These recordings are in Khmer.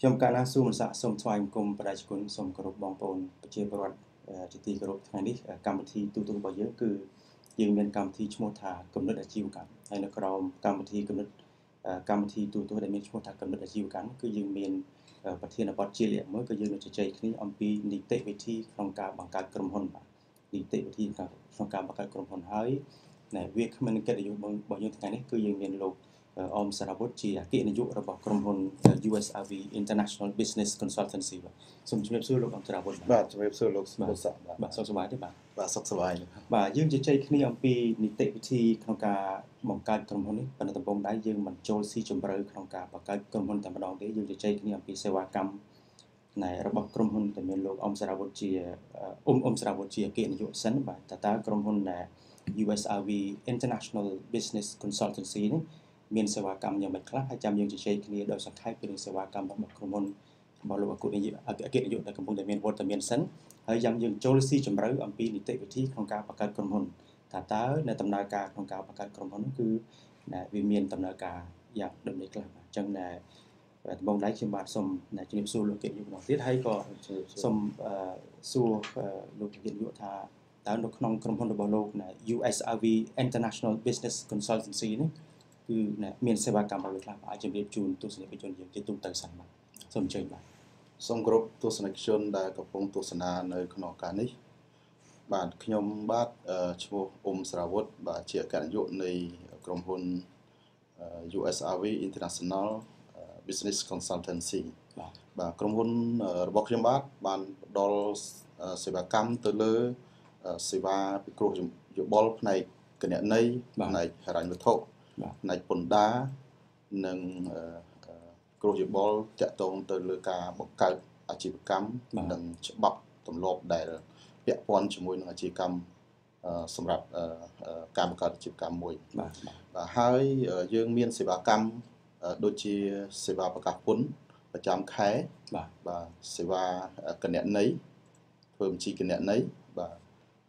ខ្ញុំកាលណាស៊ូមនសាសូមថ្វាយបង្គំបរិយាគុណសូមគោរពបងប្អូនប្រជាពលរដ្ឋជាទីគោរពថ្ងៃនេះកម្មវិធីទូទៅរបស់យើងគឺយើងមានកម្មវិធីឈ្មោះថាកំណត់អាជីវកម្មហើយនៅក្រោមកម្មវិធីកំណត់កម្មវិធីទូទៅដែលមានឈ្មោះថាកំណត់អាជីវកម្មគឺយើងមានប្រធានបទជាលក្ខមួយគឺយើងនឹងជជែកគ្នាអំពីនីតិវិធីក្នុងការបង្កើតក្រុមហ៊ុនបាទនីតិវិធីក្នុងការបង្កើតក្រុមហ៊ុនហើយណែវាគ្មិនកិត្តិយសរបស់យើងថ្ងៃនេះគឺយើងមានលោក អមសារវុធជាអគ្គនាយករបស់ក្រុមហ៊ុន USRV International Business Consultancy បាទសូមជម្រាបសួរលោកអមសារវុធបាទជម្រាបសួរលោកសុខស័ក្តិបាទសុខសប្បាយទេបាទបាទសុខសប្បាយបាទយើងជជែកគ្នាអំពីនីតិវិធីក្នុងការបង្កើតក្រុមហ៊ុននេះប៉ុន្តែដំបូងដែរយើងមិនចូលស៊ីជម្រៅក្នុងការបង្កើតក្រុមហ៊ុនតែម្ដងទេយើងជជែកគ្នាអំពីសេវាកម្មណែរបស់ក្រុមហ៊ុនដែលមានលោកអមសារវុធជាអ៊ំអ៊ំសារវុធជាអគ្គនាយកសិនបាទតើតើក្រុមហ៊ុន USRV International Business Consultancy នេះ មានសេវាកម្មយ៉ាងម៉េចខ្លះហើយចាំយើងជជែកគ្នាដោយសង្ខេបពីនឹងសេវាកម្មរបស់ក្រុមហ៊ុនរបស់លោកអគុណនាយកអគ្គនាយកដែលកំពុងតែមានវត្តមានសិនហើយចាំយើងចូលស៊ីជម្រៅអំពីនីតិវិធីក្នុងការបង្កើតក្រុមហ៊ុនថាតើនៅដំណើរការក្នុងការបង្កើតក្រុមហ៊ុនគឺវាមានដំណើរការយ៉ាងដូចម្តេចខ្លះបាទអញ្ចឹងដែលដំបូងដៃខ្ញុំបាទសូមជំរាបសួរលោកកិត្តិយសម្ដងទៀតហើយក៏សូមសួរលោកកិត្តិយសថាតើនៅក្នុងក្រុមហ៊ុនរបស់លោក USRV International Business Consultancy នេះ គឺមានសេវាកម្មអ្វីខ្លះអាចជម្រាបជូនទស្សនិកជនយើងជាទូទៅសិនបាទសូមអញ្ជើញបាទសូមគោរពទស្សនិកជនដែលកំពុងទស្សនានៅក្នុងការនេះបាទខ្ញុំបាទឈ្មោះអ៊ុំស្រាវុធបាទជាអគ្គនាយកនៃក្រុមហ៊ុន USRV International Business Consultancy បាទបាទក្រុមហ៊ុនរបស់ខ្ញុំបាទបានផ្ដល់សេវាកម្មទៅលើសេវាពិគ្រោះយោបល់ផ្នែកគណនេយ្យផ្នែកហិរញ្ញវត្ថុ ផ្នែកពន្ធដារនិងគ្រោះយោបល់តាក់ទងទៅលើការបង្កើតអាជីវកម្មនិងច្បាប់ទម្លាប់ដែលពាក់ព័ន្ធជាមួយនឹងអាជីវកម្មសម្រាប់ការបង្កើតអាជីវកម្មមួយបាទបាទហើយយើងមានសេវាកម្មដូចជាសេវាប្រកាសពន្ធប្រចាំខែបាទបាទសេវាគណនេយ្យធ្វើបញ្ជីគណនេយ្យបាទ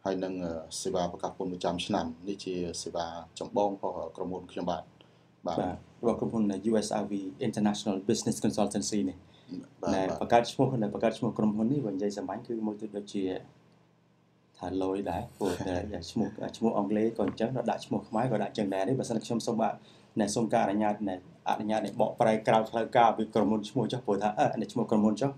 ហើយនឹងសេវាប្រកាសពន្ធប្រចាំឆ្នាំនេះជាសេវាចម្បងរបស់ក្រុមហ៊ុនខ្ញុំបាទបាទរបស់ក្រុមហ៊ុន USRV International Business Consultancy នេះដែលបង្កើតឈ្មោះដែលបង្កើតឈ្មោះក្រុមហ៊ុននេះបើនិយាយសាមញ្ញគឺមួយទៅដូចជាថាលយដែរព្រោះតែឈ្មោះឈ្មោះអង់គ្លេសក៏អញ្ចឹងដាក់ឈ្មោះខ្មែរក៏ដាក់អញ្ចឹងដែរនេះបើសិនខ្ញុំសូមបាទណែសូមការអនុញ្ញាតណែ អនុញ្ញាតឲ្យបកប្រែក្រៅផ្លូវការពីក្រុមហ៊ុនឈ្មោះចុះព្រោះថាអឺនេះឈ្មោះក្រុមហ៊ុនចុះ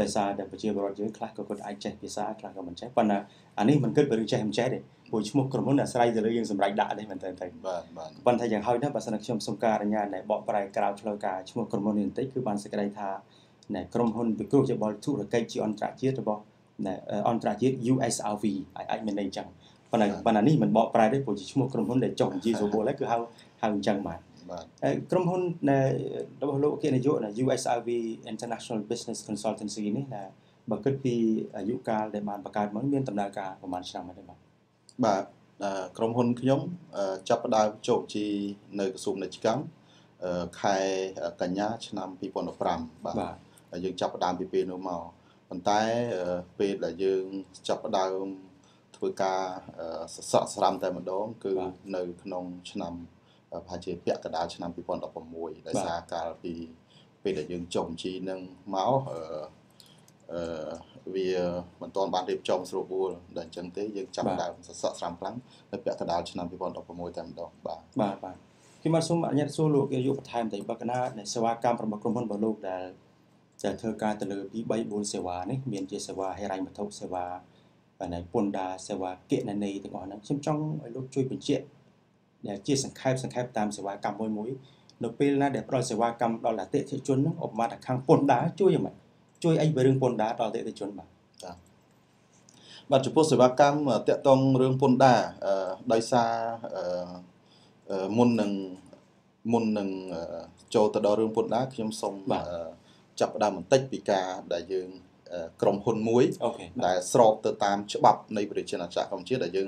ដោយសារតែប្រជាពលរដ្ឋយើងខ្លះក៏គាត់អាចចេះភាសាខ្លះក៏មិនចេះប៉ុន្តែអានេះមិនគិតពីរឿងចេះមិនចេះទេព្រោះឈ្មោះក្រុមហ៊ុនអាស្រ័យទៅលើយើងសម្រេចដាក់ទេមែនតើបាទបាទប៉ុន្តែយ៉ាងហោចណាស់បើសិនជាខ្ញុំសូមការអនុញ្ញាតដែលបកប្រែក្រៅផ្លូវការឈ្មោះក្រុមហ៊ុននេះបន្តិចគឺបានសេចក្តីថាណែក្រុមហ៊ុនពិគ្រោះយោបល់ធុរកិច្ចជាអន្តរជាតិរបស់ណែអន្តរជាតិ USRV អាចអាចមានន័យអញ្ចឹងប៉ុន្តែប៉ុន្តែនេះមិនបកប្រែទេព្រោះជាឈ្មោះក្រុមហ៊ុនដែលចុះបញ្ជីយោបល់គឺហៅហៅអញ្ចឹងបាទបាទ ក្រុមហ៊ុនរបស់លោកគេនាយក USRV International Business Consultancy នេះណាបើគិតពីអាយុកាលដែលបានបង្កើតមកមានដំណើរការប្រហែលឆ្នាំហើយបាទបាទក្រុមហ៊ុនខ្ញុំចាប់ផ្ដើមជោគជ័យនៅក្រសួងពាណិជ្ជកម្មខែកញ្ញា ឆ្នាំ2015បាទយើងចាប់ផ្ដើមពីពេលនោះមកប៉ុន្តែពេលដែលយើងចាប់ផ្ដើមធ្វើការសសក់ស្រាំតែម្ដងគឺនៅក្នុងឆ្នាំ ប្រហែលជាពាក់កណ្ដាលឆ្នាំ2016ដោយសារកាលពីពេលដែលយើងចុះបញ្ជីនឹងមកអឺអឺវាមិនទាន់បានរៀបចំស្រួលបួលដល់អញ្ចឹងទេយើងចាប់ដើមសសក់ស្រាំខ្លាំងនៅពាក់កណ្ដាលឆ្នាំ2016តែម្ដងបាទបាទបាទខ្ញុំបាទសូមអនុញ្ញាតសួរលោកយកបន្ថែមតែបើកណានៃសេវាកម្មរបស់ក្រុមហ៊ុនរបស់លោកដែលដែលធ្វើការទៅលើពី3 4សេវានេះមានជាសេវាហិរញ្ញវត្ថុសេវាបណ្ណៃពន្ធដារសេវាគណនេយ្យទាំងអស់ហ្នឹងខ្ញុំចង់ឲ្យលោកជួយបញ្ជាក់ ដែលជាសង្ខេបសង្ខេបតាមសេវាកម្មមួយមួយនៅពេលណាដែលផ្ដល់សេវាកម្មដល់អតិថិជនហ្នឹងឧបមាថាខាងពន្ធដារជួយយ៉ាងម៉េចជួយអីពីរឿងពន្ធដារដល់អតិថិជនបាទចា៎បាទចំពោះសេវាកម្មតាក់ទងរឿងពន្ធដារដោយសារមុននឹងមុននឹងចូលទៅដល់រឿងពន្ធដារខ្ញុំសូមចាប់ផ្ដើមបន្តិចពីការដែលយើងក្រុមហ៊ុនមួយដែលស្របទៅតាមច្បាប់នៃប្រជាណាចក្រកម្ពុជាដែលយើង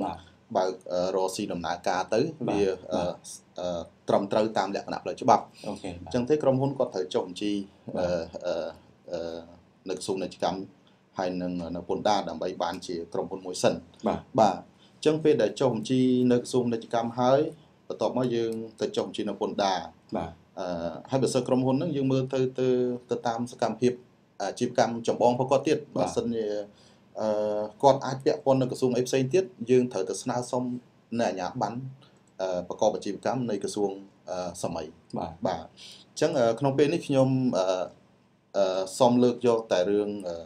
បើករកស៊ីដំណើរការទៅវាត្រឹមត្រូវតាមលក្ខណៈផ្លូវច្បាប់អូខេអញ្ចឹងទេក្រុមហ៊ុនគាត់ត្រូវចុះបញ្ជីអឺនៅក្រសួងពាណិជ្ជកម្មហើយនឹងនៅពន្ធដារដើម្បីបានជាក្រុមហ៊ុនមួយសិនបាទបាទអញ្ចឹងពេលដែលចុះបញ្ជីនៅក្រសួងពាណិជ្ជកម្មហើយបន្ទាប់មកយើងទៅចុះបញ្ជីនៅពន្ធដារបាទអឺហើយបើសិនក្រុមហ៊ុនហ្នឹងយើងមើលទៅទៅទៅតាមសកម្មភាពអាជីវកម្មចម្បងរបស់គាត់ទៀតបើសិនជា អឺគាត់អាចពាក់ព័ន្ធនឹងក្រសួងអីផ្សេងទៀតយើងត្រូវទៅស្នើសុំនៅអាជ្ញាប័ណ្ណអឺប្រកបអាជីវកម្មនៃក្រសួងអឺសម័យបាទបាទអញ្ចឹងអឺក្នុងពេលនេះខ្ញុំអឺអឺសូមលើកយកតែរឿងអឺ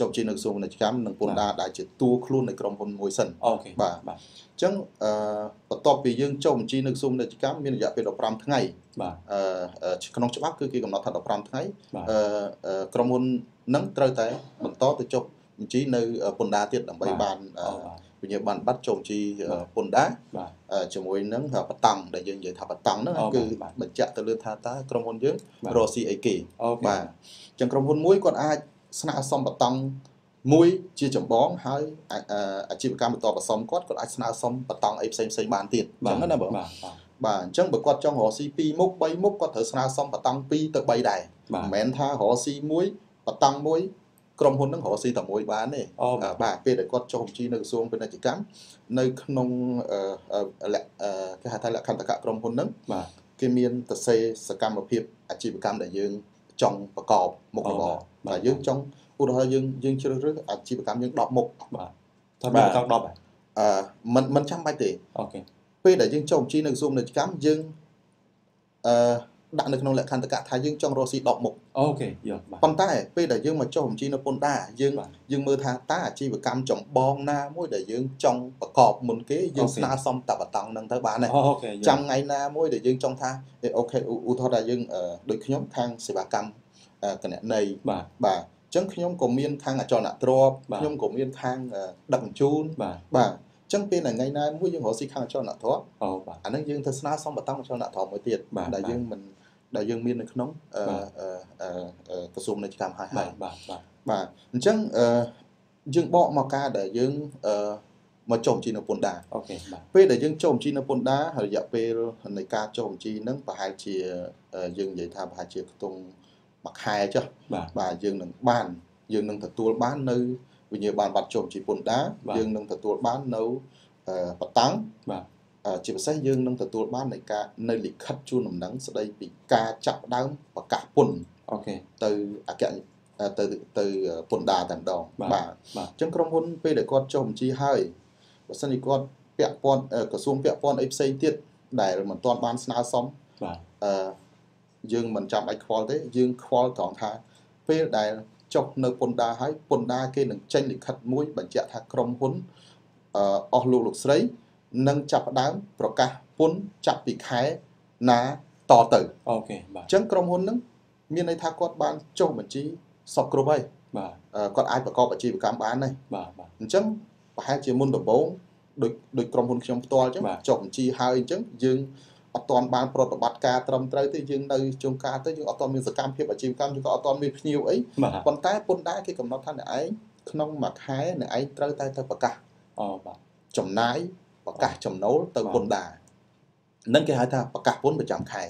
ចុះជានៅក្រសួងពាណិជ្ជកម្មនិងពន្ធដារដែលជាតួខ្លួននៃក្រុមហ៊ុនមួយសិនអូខេបាទបាទអញ្ចឹងអឺបន្ទាប់ពីយើងចុះបញ្ជីនៅក្រសួងពាណិជ្ជកម្មមានរយៈពេល15ថ្ងៃបាទអឺអឺក្នុងច្បាប់គឺគេកំណត់ថា15ថ្ងៃបាទអឺអឺក្រុមហ៊ុននឹងត្រូវតែបន្តទៅចុះបញ្ជីនៅពន្ធដារទៀតដើម្បីបានអឺអូបាទវិញ្ញាបនបត្រចុះបញ្ជីអឺបាទពន្ធដារបាទអឺជាមួយនឹងបតង់ដែលយើងនិយាយថាបតង់ហ្នឹងអូគឺបាទបញ្ជាក់ទៅលើថាតើក្រុមហ៊ុនយើងបាទរកស៊ីអីគេអូខេបាទអញ្ចឹងក្រុមហ៊ុនមួយគាត់អាចស្នាក់សុំបតង់មួយជាចម្បងហើយអាអឺអាជីវកម្មបន្តបន្សំគាត់គាត់អាចស្នើសុំបតង់អីផ្សេងផ្សេងៗបានទៀតអញ្ចឹងណាបងបាទបាទបាទអញ្ចឹងបើគាត់ចង់រកស៊ី2មុខ3មុខគាត់ត្រូវស្នើសុំបតង់2ទៅ3ដែរបាទមិនមែនថារកស៊ីមួយបតង់មួយ ក្រុមហ៊ុនហ្នឹងរកស៊ីតែមួយបានទេបាទពេលដែលគាត់ចុះបញ្ជីនៅក្រសួងពាណិជ្ជកម្មនៅក្នុងគេហៅថាលក្ខន្តិកៈក្រុមហ៊ុនហ្នឹងបាទគេមានតសេសកម្មភាពអាជីវកម្មដែលយើងចង់ប្រកបមុខរបរបាទយើងចង់ឧទាហរណ៍យើងយើងជ្រើសរើសអាជីវកម្មយើង10មុខបាទថាប៉ាតង់10អឺមិនមិនចាំបាច់ទេ OK ពេលដែលយើងចុះបញ្ជីនៅក្រសួងពាណិជ្ជកម្មយើងអឺ ដាក់នៅក្នុងលក្ខន្តិកៈថាយើងចង់រកស៊ី10មុខ OK យកបាទប៉ុន្តែពេលដែលយើងមកចុះបញ្ជីនៅពន្ធដារយើងបាទយើងមើលថាតើអាជីវកម្មចម្បងណាមួយដែលយើងចង់ប្រកបមុនគេយើង OK ស្នើសុំប៉ាតង់ហ្នឹងទៅបានហើយ OK យកចាំថ្ងៃណាមួយដែលយើងចង់ថាអេអូខេឧឧទាហរណ៍ថាយើងអឺដូចខ្ញុំខាងសេវាកម្មអឺគណនេយ្យបាទបាទអញ្ចឹងខ្ញុំក៏មានខាងអចលនទ្រព្យបាទខ្ញុំក៏មានខាងអឺដឹកជញ្ជូនបាទបាទអញ្ចឹងពេលដែលថ្ងៃណាមួយយើងរកស៊ីខាងអចលនទ្រព្យអូបាទអាហ្នឹងយើងទៅស្នើសុំបតង់អចលនទ្រព្យមួយទៀតបាទដែលបាទយើងមិន ដែលយើងមាននៅក្នុងអឺបាទអឺអឺអឺក្រសួងពាណិជ្ជកម្មហើយហើបាទយបាទបាទបាទអញ្ចឹងអឺយើងបកមកការដែលយើងអឺមកចុះបញ្ជីនៅពន្ធដារអូខេបាទពេលដែលយើងចុះបញ្ជីនៅពន្ធដារហើយរយៈពេលនៃការចុះបញ្ជីហ្នឹងប្រហែលជាអឺយើងនិយាយថាប្រហែលជាខ្ទង់មួយខែចុះបាទបាទយើងនឹងបានយើងនឹងទទួលបាននៅវិញ្ញាបនបត្រចុះបញ្ជីពន្ធដារបាទយើងនឹងទទួលបាននៅអឺបតាំងបាទអឺ ជាពិសេសយើងនឹងទទួលបាននៃការនៅលិខិតជូនដំណឹងស្ដីពីការចាប់ផ្ដើមប្រកាសពន្ធអូខេទៅអគ្គអឺទៅទៅពន្ធដារតែម្ដងបាទបាទបាទអញ្ចឹងក្រុមហ៊ុនពេលដែលគាត់ចុះបញ្ជីហើយបើសិនជាគាត់ពាក់ព័ន្ធអឺក្រសួងពាក់ព័ន្ធអីផ្សេងទៀតដែលមិនទាន់បានស្នើសុំបាទអឺយើងមិនចាំបាច់ខ្វល់ទេយើងខ្វល់ត្រង់ថាពេលដែលចុះនៅពន្ធដារហើយពន្ធដារគេនឹងចេញលិខិតមួយបញ្ជាក់ថាក្រុមហ៊ុនអឺអស់លោកលោកស្រី នឹងចាប់ផ្ដើមប្រកាសពន្ធចាប់ពីខែណាតទៅអូខេបាទអញ្ចឹងក្រុមហ៊ុនហ្នឹងមានន័យថាគាត់បានចុះបញ្ជីសពគ្រប់ហើយបាទអឺគាត់អាចប្រកបអាជីវកម្មបានហើយបាទបាទអញ្ចឹងប្រហែលជាមុនដំបូងដូចដូចក្រុមហ៊ុនខ្ញុំផ្ទាល់អញ្ចឹងបាទចុះបញ្ជីហើយអញ្ចឹងយើងអត់ទាន់បានប្រតិបត្តិការត្រឹមត្រូវទេយើងនៅជុំការទៅយើងអត់ទាន់មានសកម្មភាពអាជីវកម្មយើងក៏អត់ទាន់មានភ្ញៀវអីបាទប៉ុន្តែពន្ធដារគេកំណត់ថាអ្នកឯងក្នុងមួយខែអ្នកឯងត្រូវតែទៅប្រកាសអូបាទចំណាយ ប្រកាសចំណូលទៅបាទពន្ធដារនឹងគេហៅថាប្រកាសពន្ធប្រចាំខែ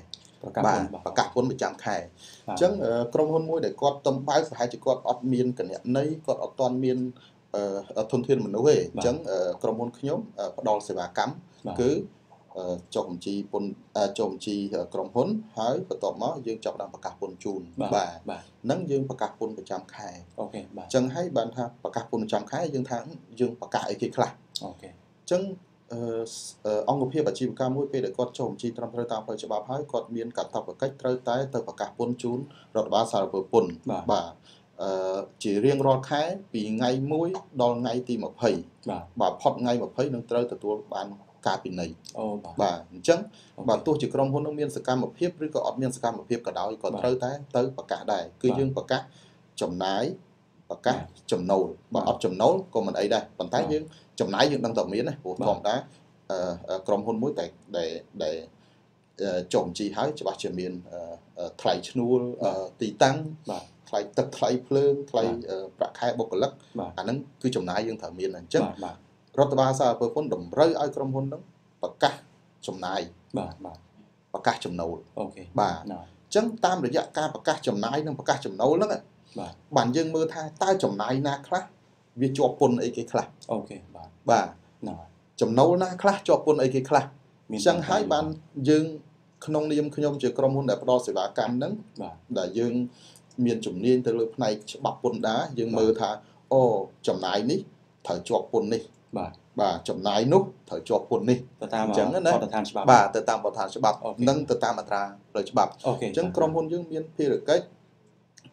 ប្រកាសបាទពន្ធបាទប្រកាសពន្ធប្រចាំខែបាទអញ្ចឹងអឺក្រុមហ៊ុនមួយដែលគាត់តំបើកប្រហែលជាគាត់អត់មានគណនេយ្យគាត់អត់ទាន់មានអឺធនធានមនុស្សទេអញ្ចឹងអឺក្រុមហ៊ុនខ្ញុំអឺផ្ដល់សេវាកម្មបាទគឺអឺចុះបញ្ជីពន្ធអឺចុះបញ្ជីក្រុមហ៊ុនហើយបន្ទាប់មកយើងចាប់ផ្ដើមប្រកាសពន្ធជូនបាទបាទបាទហ្នឹងយើងប្រកាសពន្ធប្រចាំខែអូខេបាទអញ្ចឹងហើយបានថាប្រកាសពន្ធប្រចាំខែយើងថាយើងប្រកាសអីគេខ្លះអូខេអញ្ចឹង អឺអឺអង្គភាពអាជីវកម្មមួយពេលដែលគាត់ចុះបញ្ជីត្រឹមត្រូវតាមផ្លូវច្បាប់ហើយគាត់មានកាតព្វកិច្ចត្រូវតែទៅប្រកាសពន្ធជូនរដ្ឋបាលសារពើពន្ធបាទបាទអឺជារៀងរាល់ខែពីថ្ងៃ1ដល់ថ្ងៃទី20បាទបាទផុតថ្ងៃ20នឹងត្រូវទទួលបានការពិន័យអូបាទបាទអញ្ចឹងអូខេបាទទោះជាក្រុមហ៊ុននឹងមានសកម្មភាពឬក៏អត់មានសកម្មភាពក៏ដោយក៏បាទត្រូវតែទៅប្រកាសដែរគឺបាទយើងប្រកាសចំណាយ ប្រកាសបាទចំណូលបាបើទអត់ចំណូលក៏មិនអីដែរប៉ុន្តែបាទយើងចំណាយយើងដឹងតែមានណាព្រោះបាទធម្មតាអឺអឺក្រុមហ៊ុនមួយតែដែលដែលអឺចុះបញ្ជីហើយច្បាស់ជាមានអឺអឺថ្លៃឈ្នួលអឺទីតាំងបាទថ្លៃទឹកថ្លៃភ្លើងថ្លៃបាទអឺប្រាក់ខែបុគ្គលិកបាទអាហ្នឹងគឺចំណាយយើងត្រូវមានអញ្ចឹងបាទបាទរដ្ឋបាលសារពើពន្ធតម្រូវឲ្យក្រុមហ៊ុនហ្នឹងប្រកាសចំណាយបាទបាទប្រកាសចំណូលអូខេបាទណ៎អញ្ចឹងតាមរយៈការប្រកាសចំណាយនិងប្រកាសចំណូលហ្នឹង បាទបានយើងមើលថាតើចំណាយណាខ្លះវាជាប់ពន្ធអីគេខ្លះOK បាទបាទណ៎ចំណូលណាខ្លះជាប់ពន្ធអីគេខ្លះមានអញ្ចឹងហើយបានយើងក្នុងនាមខ្ញុំជាក្រុមហ៊ុនដែលផ្ដល់សេវាកម្មហ្នឹងបាទដែលយើងមានជំនាញទៅលើផ្នែកច្បាប់ពន្ធដារយើងមើលថាអូចំណាយនេះត្រូវជាប់ពន្ធនេះបាទបាទចំណាយនោះត្រូវជាប់ពន្ធនេះទៅតាមអញ្ចឹងណាបទដ្ឋានច្បាប់បាទទៅតាមបទដ្ឋានច្បាប់ OK និងទៅតាមអត្រាផ្លូវច្បាប់ OK អញ្ចឹងក្រុមហ៊ុនយើងមានភារកិច្ច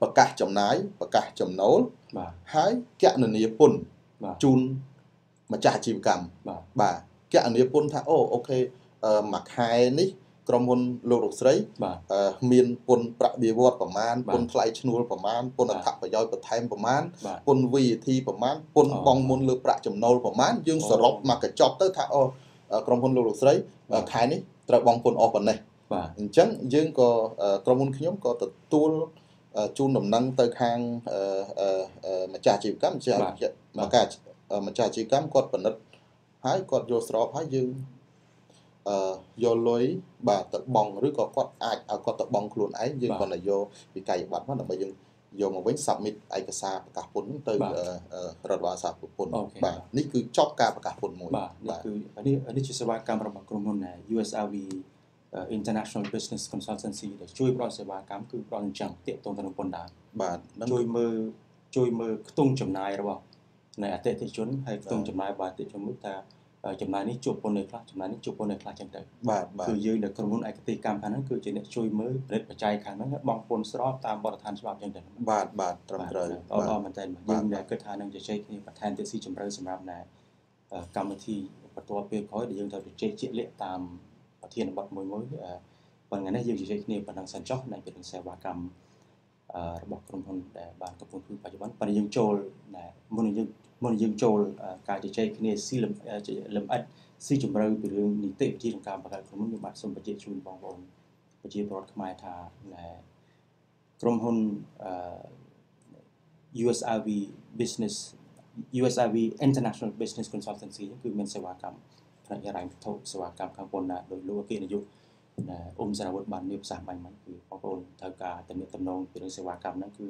ប្រកាសចំណាយប្រកាសចំណូលបាទហើយកណនាពន្ធបាទជូនម្ចាស់អាជីវកម្មបាទបាទកណនាពន្ធថាអូអូខេអឺមួយខែនេះក្រុមហ៊ុនលោកលោកស្រីបាទអឺមានពន្ធប្រាក់បៀវត្សប្រមាណបាទពន្ធថ្លៃឈ្នួលប្រមាណពន្ធអបាទត្ថប្រយោជន៍បន្ថែមប្រមាណបាទពន្ធ VAT ប្រមាណពន្ធអូបង់មុនលើប្រាក់ចំណូលប្រមាណយើងអូសរុបមកកញ្ចប់ទៅថាអូអឺក្រុមហ៊ុនលោកលោកស្រីបាទខែនេះត្រូវបង់ពន្ធអស់ប៉ុណ្ណេះបាទអញ្ចឹងយើងក៏អឺក្រុមហ៊ុនខ្ញុំក៏ទទួលអឺ ជូនដំណឹងទៅខាងអឺអឺអឺម្ចាស់អាជីវកម្មម្ចាស់បាទម្ចាស់អឺម្ចាស់អាជីវកម្មគាត់ពិនិត្យហើយគាត់យល់ស្របហើយយើងអឺយកលុយបាទទៅបង់ឬក៏គាត់អាចឲ្យគាត់ទៅបង់ខ្លួនឯងយើងបាទគាត់ទៅយកវិក័យប័ត្រមកដើម្បីយើងយកមកវិញ submit ឯកសារប្រកាសពន្ធហ្នឹងទៅបាទអឺអឺរដ្ឋបាលសារពន្ធអូខេបាទនេះគឺចប់ការប្រកាសពន្ធមួយបាទនេះគឺនេះនេះជាសេវាកម្មរបស់ក្រុមហ៊ុន USRV International Business Consultancy ដែលជួយផ្ដល់សេវាកម្មគឺផ្ដល់អញ្ចឹងទាក់ទងទៅនឹងពន្ធដារបាទហ្នឹងជួយមើលជួយមើលខ្ទង់ចំណាយរបស់នៃអតិថិជនហើយខ្ទង់បាទចំណាយរបស់អតិថិជនមួយថាអឺចំណាយនេះជួបពន្ធនៅខ្លះចំណាយនេះជួបពន្ធនៅខ្លះចឹងទៅបាទបាទគឺយើងនៅក្រុមហ៊ុនឯកទេសកម្មខាងហ្នឹងគឺជាអ្នកជួយមើលផលិតបច្ច័យខាងហ្នឹងហើយបងពន្ធស្របតាមបទដ្ឋានច្បាប់ចឹងទៅបាទបាទត្រឹមត្រូវអរអរមែនតើបាទយើងដែលគិតថានឹងជជែកគ្នាបន្ថែមទៀតស៊ីជម្រៅសម្រាប់ណែអឺកម្មវិធីបន្ទាប់ពេលក្រោយដែលយើងត្រូវជជែកជាក់លាក់តាម ប្រធានបទមួយមួយអឺប៉ុន្តែនេះយើងជជែកគ្នាប៉ុណ្ណឹងសិនចុះនៅពីរឿងសេវាកម្មអឺរបស់ក្រុមហ៊ុនដែលបានកំពុងធ្វើបច្ចុប្បន្នប៉ុន្តែយើងចូលណែមុននឹងយើងមុននឹងយើងចូលអឺការជជែកគ្នាស៊ីលំអឺលំអិតស៊ីជម្រៅពីរឿងនីតិវិធីក្នុងការបង្កើតក្រុមហ៊ុនយើងបាទសូមបញ្ជាក់ជូនបងប្អូនប្រជាពលរដ្ឋខ្មែរថាណែក្រុមហ៊ុនអឺ USRV Business USRV International Business Consultancy គឺមានសេវាកម្ម ផ្នែកហិរញ្ញវត្ថុសេវាកម្មខាងពន្ធដារដោយលោកអគ្គនាយកដែលអ៊ុំសារវុធបានមានប្រសាសន៍បាញ់មិញគឺបងប្អូនត្រូវការទំនាក់ទំនងពីរឿងសេវាកម្មហ្នឹងគឺ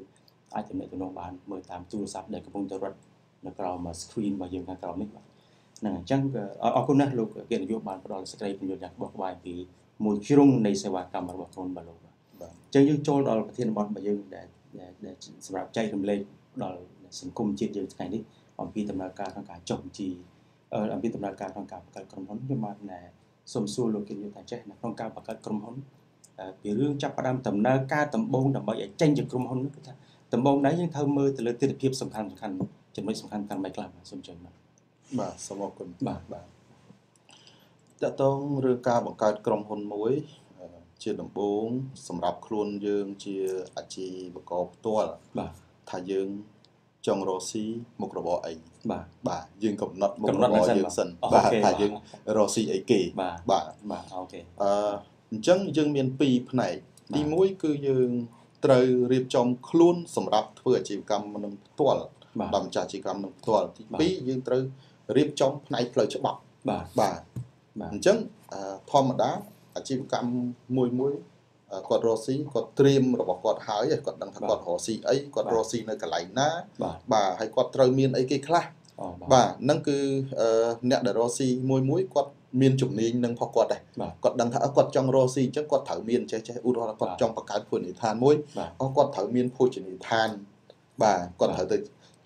អាចទំនាក់ទំនងបានមើលតាមទូរស័ព្ទដែលកំពុងតែរត់នៅក្រោម screen របស់យើងខាងក្រោមនេះបាទហ្នឹងអញ្ចឹងក៏អរគុណណាស់លោកអគ្គនាយកបានផ្ដល់សេចក្តីពន្យល់យ៉ាងបោះក្បាយពីមួយជ្រុងនៃសេវាកម្មរបស់ក្រុមបាទលោកបាទបាទអញ្ចឹងយើងចូលដល់ប្រធានបទរបស់យើងដែលដែលដែលសម្រាប់ចែករំលែកដល់សង្គមជាតិយើងថ្ងៃនេះអំពីដំណើរការក្នុងការចុះបញ្ជី អឺអំពីដំណើរការក្នុងការបង្កើតក្រុមហ៊ុនខ្ញុំបានណែសូមសួរលោកគិតយុថាចេះនៅក្នុងការបង្កើតក្រុមហ៊ុនអឺពីរឿងចាប់ផ្ដើមដំណើរការដំបូងដើម្បីឲ្យចេញជាក្រុមហ៊ុននោះគឺថាដំបូងដែរយើងត្រូវមើលទៅលើទិដ្ឋភាពសំខាន់សំខាន់ចំណុចសំខាន់តាមមិនខ្លះបាទសូមជឿបាទបាទសូមអរគុណបាទបាទតកតងរឿងការបង្កើតក្រុមហ៊ុនមួយអឺជាដំបូងសម្រាប់ខ្លួនយើងជាអាជីវករផ្ទាល់បាទថាយើង ចង់រកស៊ីមុខរបរអីបាទបាទយើងកំណត់មុខកំរណត់បនឹងរសិនយើងសិនអូបាទខេថាយើងរកស៊ីអីគេបាទបាទបាទអូខេអឺអញ្ចឹងយើងមាន2ផ្នែកបាទទី1គឺយើងត្រូវរៀបចំខ្លួនសម្រាប់ធ្វើអាជីវកម្មនឹងផ្ទាល់បាទដល់ម្ចាស់អាជីវកម្មនឹងផ្ទាល់ទីបាទ2យើងត្រូវរៀបចំផ្នែកផ្លូវច្បាប់បាទបាទបាទអញ្ចឹងអឺធម្មតាអាជីវកម្មមួយមួយអឺ គាត់រកស៊ីគាត់ត្រៀមរបស់គាត់ហើយហើយគាត់ដឹងថាបាទគាត់រកស៊ីអីគាត់បាទរកស៊ីនៅកន្លែងណាបាទបាទហើយគាត់ត្រូវមានអីគេខ្លះអូបាទហ្នឹងគឺអឺអ្នកដែលរកស៊ីមួយមួយគាត់មានជំនាញនឹងផុសគាត់ដែរបាទគាត់ដឹងថាអើគាត់ចង់រកស៊ីអញ្ចឹងគាត់ត្រូវមានចេះចេះឧទាហរណ៍ថាគាត់បាទចង់បង្កើតភោជនីយដ្ឋានមួយបាទអស់គាត់ត្រូវមានភោជនីយដ្ឋានបាទគាត់បាទត្រូវទៅ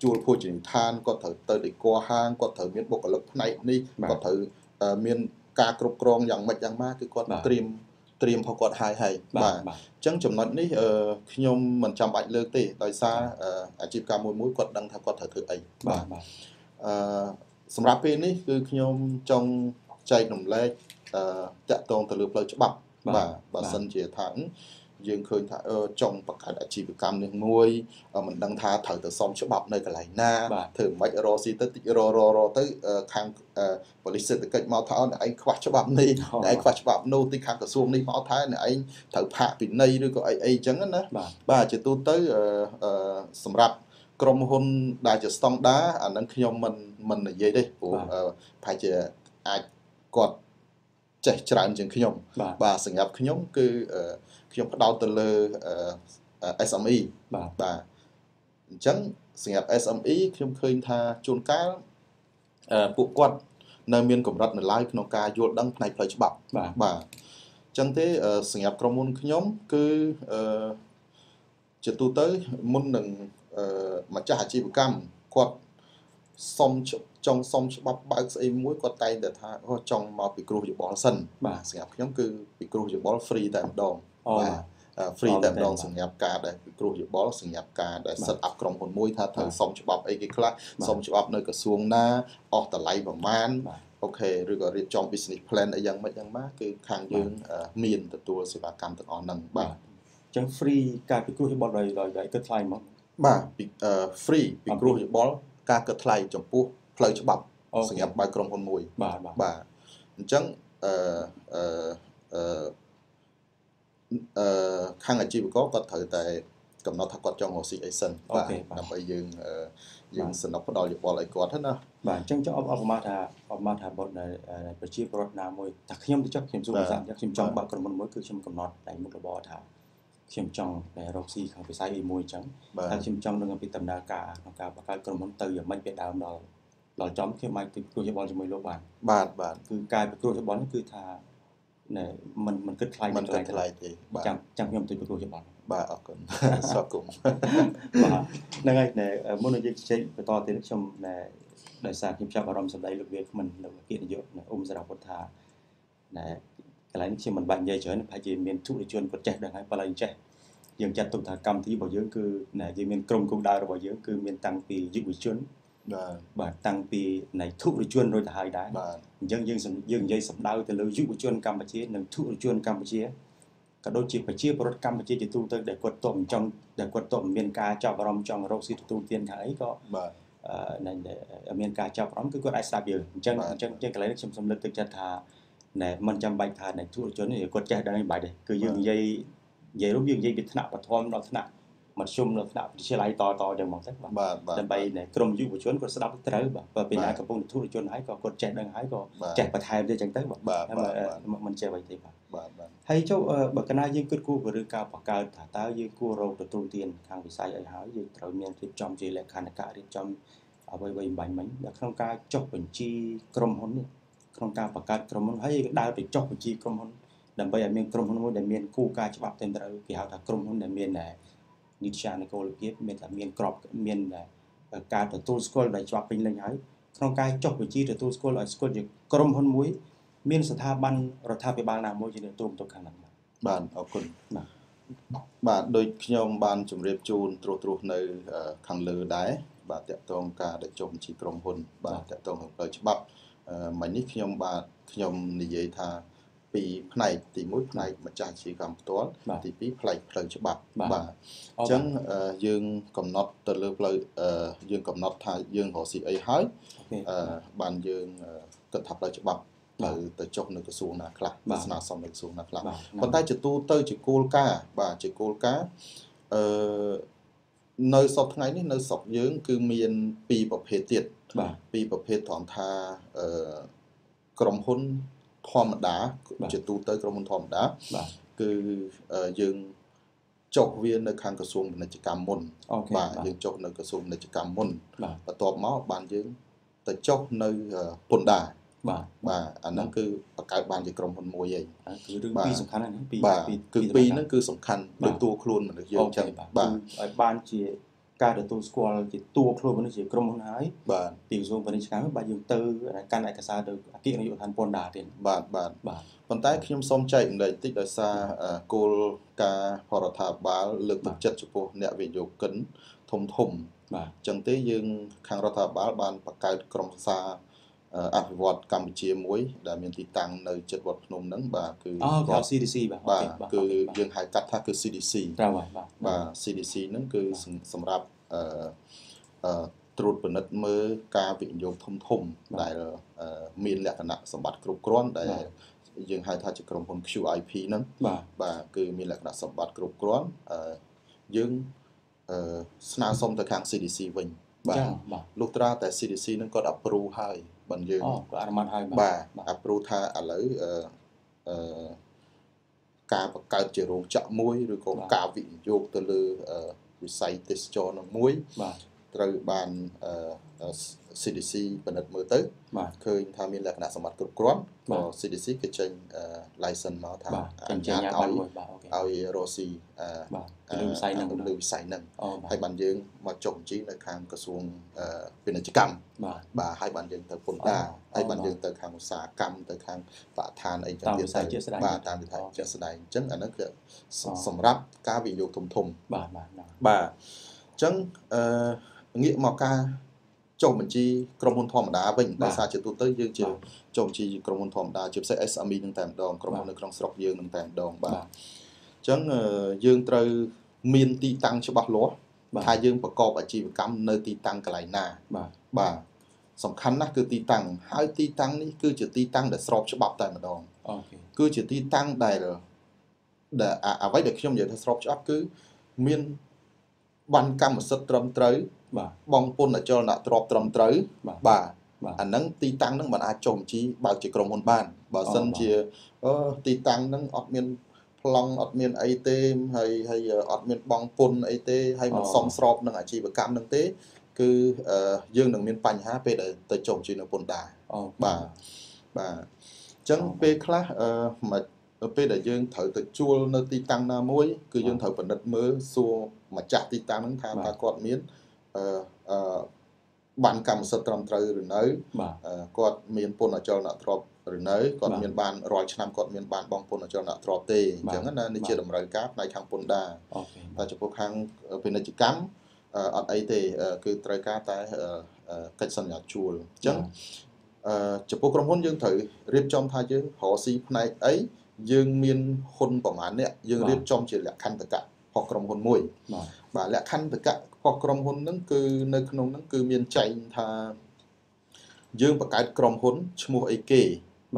ជួលភោជនីយដ្ឋានគាត់ត្រូវទៅដេកហាងគាត់ត្រូវមានបុគ្គលិកផ្នែកនេះបាទគាត់ត្រូវអឺមានការគ្រប់គ្រងយ៉ាងម៉េចយ៉ាងម៉ាគឺគាត់បាទត្រៀម ត្រៀមផុសគាត់ហើយហើយបាទបាទបាទអញ្ចឹងចំណុចនេះអឺខ្ញុំមិនចាំបាច់លើកទេដោយសារអឺអាជីវកម្មមួយមួយគាត់ដឹងថាគាត់ត្រូវធ្វើអីបាទបាទអឺសម្រាប់ពេលនេះគឺខ្ញុំចង់ចែករំលែកអឺតាក់ទងទៅលើផ្លូវច្បាប់បាទបាទបើបាទសិនជាថាអឺ យើងឃើញថាអឺចង់បង្កើតអាជីវកម្មនេះមួយអឺមិនដឹងថាត្រូវទៅសុំច្បាប់នៅកន្លែងណាបាទធ្វើមិនរកស៊ីទៅតិចរររទៅអឺខាងអឺប៉ូលីសសេដ្ឋកិច្ចមកថាអូអ្នកឯងខ្វះច្បាប់នេះអូអ្នកឯងខ្វះច្បាប់នោះទីខាងក្រសួងនេះមកថាអ្នកឯងត្រូវផាកពិន័យឬក៏អីអីចឹងណាបាទបាទជាទូទៅអឺអឺសម្រាប់ក្រុមហ៊ុនដែលជាស្តង់ដារអានឹងខ្ញុំមិនមិននិយាយទេព្រោះបាទអឺប្រហែលជាអាចគាត់ចេះច្រើនជាងខ្ញុំបាទបាទសម្រាប់ខ្ញុំគឺអឺ ខ្ញុំផ្ដោតទៅលើអឺ SME បាទបាទអញ្ចឹងសម្រាប់ SME ខ្ញុំឃើញថាជួនកាលអឺពួកគាត់នៅមានកម្រិតនៅឡើយក្នុងការយល់ដឹងផ្នែកផ្លូវច្បាប់បាទបាទចឹងទេអឺសម្រាប់ក្រុមហ៊ុនខ្ញុំគឺអឺជាទូទៅមុននឹងអឺម្ចាស់អាជីវកម្មគាត់សុំចង់សុំច្បាប់បើកស្អីមួយគាត់តែងតែថាអូចង់មកពិគ្រោះយោបល់សិនបាទសម្រាប់ខ្ញុំគឺពិគ្រោះយោបល់ free តែម្ដងអូ បាទអឺ free អូតែម្ដងបាទសម្រាប់ការដែលពិគ្រោះយោបល់សម្រាប់ការដែលបាទ set up ក្រុមហ៊ុនមួយថាត្រូវបាទសុំច្បាប់អីគេខ្លះបាទសុំច្បាប់នៅក្រសួងណាអស់តម្លៃប្រមាណបាទអូខេឬក៏រៀបចំ business plan អីយ៉ាងម៉េចយ៉ាងម៉ាគឺខាងយើងអឺមានទទួលសេវាកម្មទាំងអស់ហ្នឹងបាទអញ្ចឹង free ការពិគ្រោះយោបល់ដោយដោយដោយគិតថ្លៃហ្មងបាទពីអឺ free ពិគ្រោះអំពីយោបល់ការគិតថ្លៃចំពោះផ្លូវច្បាប់អូខេសម្រាប់បើកក្រុមហ៊ុនមួយបាទបាទបាទអញ្ចឹងអឺអឺ អឺអឺខាងអាជីវករគាត់ត្រូវតែកំណត់ថាគាត់ចង់រកស៊ីអីសិនអូខេបាទដើម្បីយើងអឺយើងបាទសន្តិផ្ដល់យោបល់ឲ្យគាត់ហ្នឹងណាបាទអញ្ចឹងចង់អបអបប្រមាថថាអបមាថាបុតនៅនៅប្រជាពលរដ្ឋណាមួយតែខ្ញុំទៅចុះខ្ញុំសួរបាទភាសាខ្ញុំចង់បាទបើកក្រុមហ៊ុនមួយគឺខ្ញុំកំណត់តែមុខរបរថាខ្ញុំចង់តែរកស៊ីខាងវិស័យអីមួយអញ្ចឹងបាទហើយខ្ញុំចង់ដឹងអំពីដំណើរការក្នុងការបង្កើតក្រុមហ៊ុនទៅយ៉ាងម៉េចពីដើមដល់ដល់ចំខ្ញុំអាចទៅពិគ្រោះយោបល់ជាមួយលោកបានបាទបាទគឺការពិគ្រោះយោបល់នេះគឺថា ណាមិនមិនគិតថ្លៃមិនគិតថ្លៃទេបាទចាំចាំខ្ញុំទៅទទួលយោបល់បាទអរគុណស្វាគមន៍បាទហ្នឹងហើយណាមុននឹងយើងជជែកបន្តទៀតខ្ញុំណាដោយសារខ្ញុំចាប់អារម្មណ៍សម្ដីលោកវាគ្មិនលោកអគ្គនាយកណាអ៊ុំសារពុទ្ធាណាកន្លែងនេះខ្ញុំមិនបាច់និយាយច្រើនប្រហែលជាមានទុតិជនគាត់ចេះដឹងហើយបើឡើយចេះយើងចាត់ទុកថាកម្មវិធីរបស់យើងគឺណាយើងមានក្រុមគោលដៅរបស់យើងគឺមានតាំងពីយុវជន បាទបាទតាំងពីណៃធុរជនរួចទៅហើយដែរបាទអញ្ចឹងយើងសំយើងនិយាយសម្ដៅទៅលើយុវជនកម្ពុជានិងធុរជនកម្ពុជាក៏ដូចជាប្រជាពលរដ្ឋកម្ពុជាជាទូទៅដែលគាត់តបចង់ដែលគាត់តបមានការចាប់អារម្មណ៍ចង់រកស៊ីទទួលទានខាងអីក៏បាទអឺណែមានការចាប់អារម្មណ៍គឺគាត់អាចស្ដាប់យើងអញ្ចឹងបាទអញ្ចឹងជាងកន្លែងនេះខ្ញុំសូមលើកទឹកចិត្តថាណែមិនចាំបាច់ថាណែធុរជននេះគាត់ចេះដឹងឯងបាច់ទេគឺយើងបាទនិយាយនិយាយរួមយើងនិយាយពីថ្នាក់បឋមដល់ថ្នាក់ មធ្យមដល់ថ្នាក់វិទ្យាល័យតតអញ្ចឹងហ្មងទៅបាទបាទបាទដើម្បីណែក្រុមយុវជនគាត់ស្ដាប់ត្រូវបាទបើពេលណាបាទកំពុងធុរជនហើយក៏គាត់ចេះដឹងហើយក៏បាទចេះបន្ថែមទៀតអញ្ចឹងទៅបាទបាទហើយបាទមិនមិនចេះអ្វីទេបាទបាទបាទហើយចុះអឺបើកណាយើងគិតគូរពីរឿងការបង្កើតថាតើយើងគួររកទទួលទានខាងវិស័យអីហើយយើងត្រូវមានរៀបចំជាលក្ខណៈរៀបចំអ្វីៗបាញ់មិញនៅក្នុងការចុះបញ្ជីក្រុមហ៊ុននេះក្នុងការបង្កើតក្រុមហ៊ុនហើយយើងដើរទៅចុះបញ្ជីក្រុមហ៊ុនដើម្បីឲ្យមានក្រុមហ៊ុនមួយដែលមានគោលការណ៍ច្បាប់ត្រឹមត្រូវគេហៅថាក្រុមហ៊ុនដែលមានតែ នីតិនគរភាពមានតែមានក្របមានតែការទទួលស្គាល់ដោយច្បាប់ពេញលេញហើយក្នុងការចុះបញ្ជីទទួលស្គាល់ឲ្យស្គាល់ជាក្រុមហ៊ុនមួយ មានស្ថាប័នរដ្ឋាភិបាលណាមួយជាអ្នកទូមទៅខាងហ្នឹងបាទបាទអរគុណបាទបាទដូចខ្ញុំបានជម្រាបជូនត្រួសត្រាសនៅអឺខាងលើដែរបាទតកតងការដែលចុះបញ្ជីក្រុមហ៊ុន បាទតកតងនឹងផ្លូវច្បាប់អឺមិញនេះខ្ញុំបាទខ្ញុំនិយាយថា ពីផ្នែកទី1ផ្នែកម្ចាស់អាជីវកម្មផ្ទាល់បាទទី2ផ្នែកផ្លូវច្បាប់បាទបាទអអញ្ចឹងអឺយើងកំណត់ទៅលើផ្លូវអឺយើងកំណត់ថាយើងរកស៊ីអីហើយអូខេអឺបានយើងអឺគិតថាផ្លូវច្បាប់បាទៅទទៅចុះនៅក្រសួងណាខ្លះបាទស្នើសុំនៅក្រសួងណាខ្លះបាទប៉ុន្តែជាទូទៅជាគោលការណ៍បាទជាគោលការណ៍អឺនៅសពថ្ងៃនេះនៅស្រុកយើង គឺមានពីរប្រភេទទៀតបាទពីរប្រភេទត្រង់ថាអឺក្រុមហ៊ុន ធម្មតាបាទជាទូទៅក្រុមហ៊ុនធម្មតាបាទគឺអឺយើងចុះវានៅខាងក្រសួងពាណិជ្ជកម្មមុនអូខេបាទយើងចុះនៅក្រសួងពាណិជ្ជកម្មមុនបាទបន្ទាប់មកបានយើងទៅចុះនៅអឺពន្ធដារបាទបាទអាហ្នឹងគឺបង្កើតបានជាក្រុមហ៊ុនមួយឯងអាគឺរឿងបាទពីរសំខាន់ណាស់ពីរបាទពីរគឺពីរពីរដំណាក់ហ្នឹងគឺសំខាន់បាទដូចតួខ្លួនមនុស្សយើងអូអញ្ខេចឹងបាទបាទគឺឲ្យបានជា ការទទួលស្គាល់ជាតួខ្លួនមនុស្សជាក្រុមហ៊ុនហើយបាទពីក្រសួងពាណិជ្ជកម្មបាទយើងទៅកាន់ឯកសារទៅអគ្គនាយកដ្ឋានពន្ធដារទៀតបាទបាទបាទប៉ុន្តែខ្ញុំសូមចែកម្លែកបន្តិចដោយសារអឺគោលការណ៍បរដ្ឋាភិបាលលើកទឹកចិត្តចំពោះអ្នកវិនិយោគិនធំធំបាទអញ្ចឹងទេយើងខាងរដ្ឋាភិបាលបានបង្កើតក្រុមប្រឹក្សា អឺអភិវឌ្ឍកម្ពុជាមួយ ដែលមានទីតាំងនៅជិតវត្តភ្នំហ្នឹងបាទគឺអូគេហៅគាត់ CDC បាទបាទអូខេគឺអូខេយើងហៅកាត់ថាគឺ CDC ត្រូវហើយបាទបាទ CDC ហ្នឹងគឺសំសម្រាប់អឺអឺត្រួតពិនិត្យមើលការវិនិយោគធំធំដែលអឺមានលក្ខណៈសម្បត្តិគ្រប់គ្រាន់ដែលយើងហៅថាជាក្រុមហ៊ុន QIP ហ្នឹងបាទបាទគឺមានលក្ខណៈសម្បត្តិគ្រប់គ្រាន់អឺយើងអឺស្នើសុំទៅខាង CDC វិញបាចឹទងបាទលុះត្រាតែ CDC ហ្នឹងគាត់ approve ហើយ បើយើងអូក៏អនុម័តហើយបាទបាទ approve ថាឥឡូវអឺអឺការបង្កើតជារោងចក្រមួយឬក៏បាទការវិនិយោគទៅលើអឺវិស័យទេសចរណ៍នឹងមួយបាទ ត្រូវបានអឺ CDC ពិនិត្យមើលទៅបាទឃើញថាមានលក្ខណៈសម្បត្តិគ្រប់គ្រាន់បាក៏ទ CDC គេចេញអឺ license មកថាបាទអចេញនុចេញញ្ញាតញ៉ាំបានឲ្យមួយបាទអូខេឲ្យរស់ស៊ីអឺបាទទៅលើវិស័យហ្នឹងលើវិស័យហ្នឹងអូបាទហើយបានយើងមកចុះបញ្ជីនៅខាងក្រសួងអឺពាណិជ្ជកម្មបាទបាទហើយបានយើងទៅពន្ធដារអូហើយបានបាទយើងទៅខាងឧស្សាហកម្មទៅខាងបរិស្ថានអីចឹងតាមទៀតវិស័យជាក់ស្ដែងបាទតាមវិស័យអូជាក់ស្ដែងអញ្ចឹងអាហ្នឹងគឺសអូសម្រាប់ការវិនិយោគធំធំបាទបាទបាទបាទអញ្ចឹងអឺ ងាកមកការចុះបញ្ជីក្រុមហ៊ុនធម្មតាវិញបាទដោយសារជាទូទៅយើងជាបាទចុះបញ្ជីក្រុមហ៊ុនធម្មតាជាពិសេស SME នឹងតែម្ដងក្រុមហ៊ុនបាទនៅក្នុងស្រុកយើងនឹងតែម្ដងបាទបាទអញ្ចឹងអឺយើងត្រូវមានទីតាំងច្បាស់លាស់បាទថាយើងប្រកបអាជីវកម្មនៅទីតាំងកន្លែងណាបាទបាទសំខាន់ណាស់គឺទីតាំងហើយទីតាំងនេះគឺជាទីតាំងដែលស្របច្បាប់តែម្ដងអូខេគឺជាទីតាំងដែលដែលអាអ្វីដែលខ្ញុំនិយាយថាស្របច្បាប់គឺមានបានកម្មសិទ្ធិត្រឹមត្រូវ បាទបងពុនអចលនៈទ្រព្យត្រឹមត្រូវបាទបាទបាទអាហ្នឹងទីតាំងហ្នឹងมันអាចចុះបញ្ជីបើកជាក្រុមហ៊ុនបានបើសិនអូបាទជាអឺទីតាំងហ្នឹងអត់មានប្លង់អត់មានអីទេហើយហើយអត់មានបងពុនអីទេហើយមិនអូសមស្របនឹងអាជីវកម្មហ្នឹងទេគឺអឺយើងនឹងមានបញ្ហាពេលដែលទៅចុះបញ្ជីនៅពន្ធដារអូបាទបាទអញ្ចឹងអូពេលខ្លះអឺមកពេលដែលយើងត្រូវទៅជួលនៅទីតាំងណាមួយ គឺយើងត្រូវពិនិត្យមើលសួរម្ចាស់ទីតាំងហ្នឹងថាបាទតើគាត់មាន អឺអឺបានកម្មសិទ្ធិត្រឹមត្រូវឬនៅបាទអឺគាត់មានពន្ធអចលនទ្រព្យឬនៅគាត់បាទមានបានរាល់ឆ្នាំគាត់មានបានបងពន្ធអចលនទ្រព្យទេអបាទញ្ចឹងណានេះជាបាទតម្រូវការផ្នែកខាងពន្ធដារអូខេតែចំពោះខាងពាណិជ្ជកម្មអឺអត់អីទេអឺគឺត្រូវការតែអឺអឺកិច្ចសន្យាជួលអញ្ចឹងអឺចំពោះក្រុមហ៊ុនយើងត្រូវរៀបចំថាយើងរកស៊ីផ្នែកអីយើងមានហ៊ុនប្រមាណអ្នកយើងបាទរៀបចំជាលក្ខន្តិកៈរបស់ក្រុមហ៊ុនមួយបាទបាទលក្ខន្តិកៈ របស់ក្រុមហ៊ុនហ្នឹងគឺនៅក្នុងហ្នឹងគឺមានចែងថាយើងបង្កើតក្រុមហ៊ុនឈ្មោះអីគេ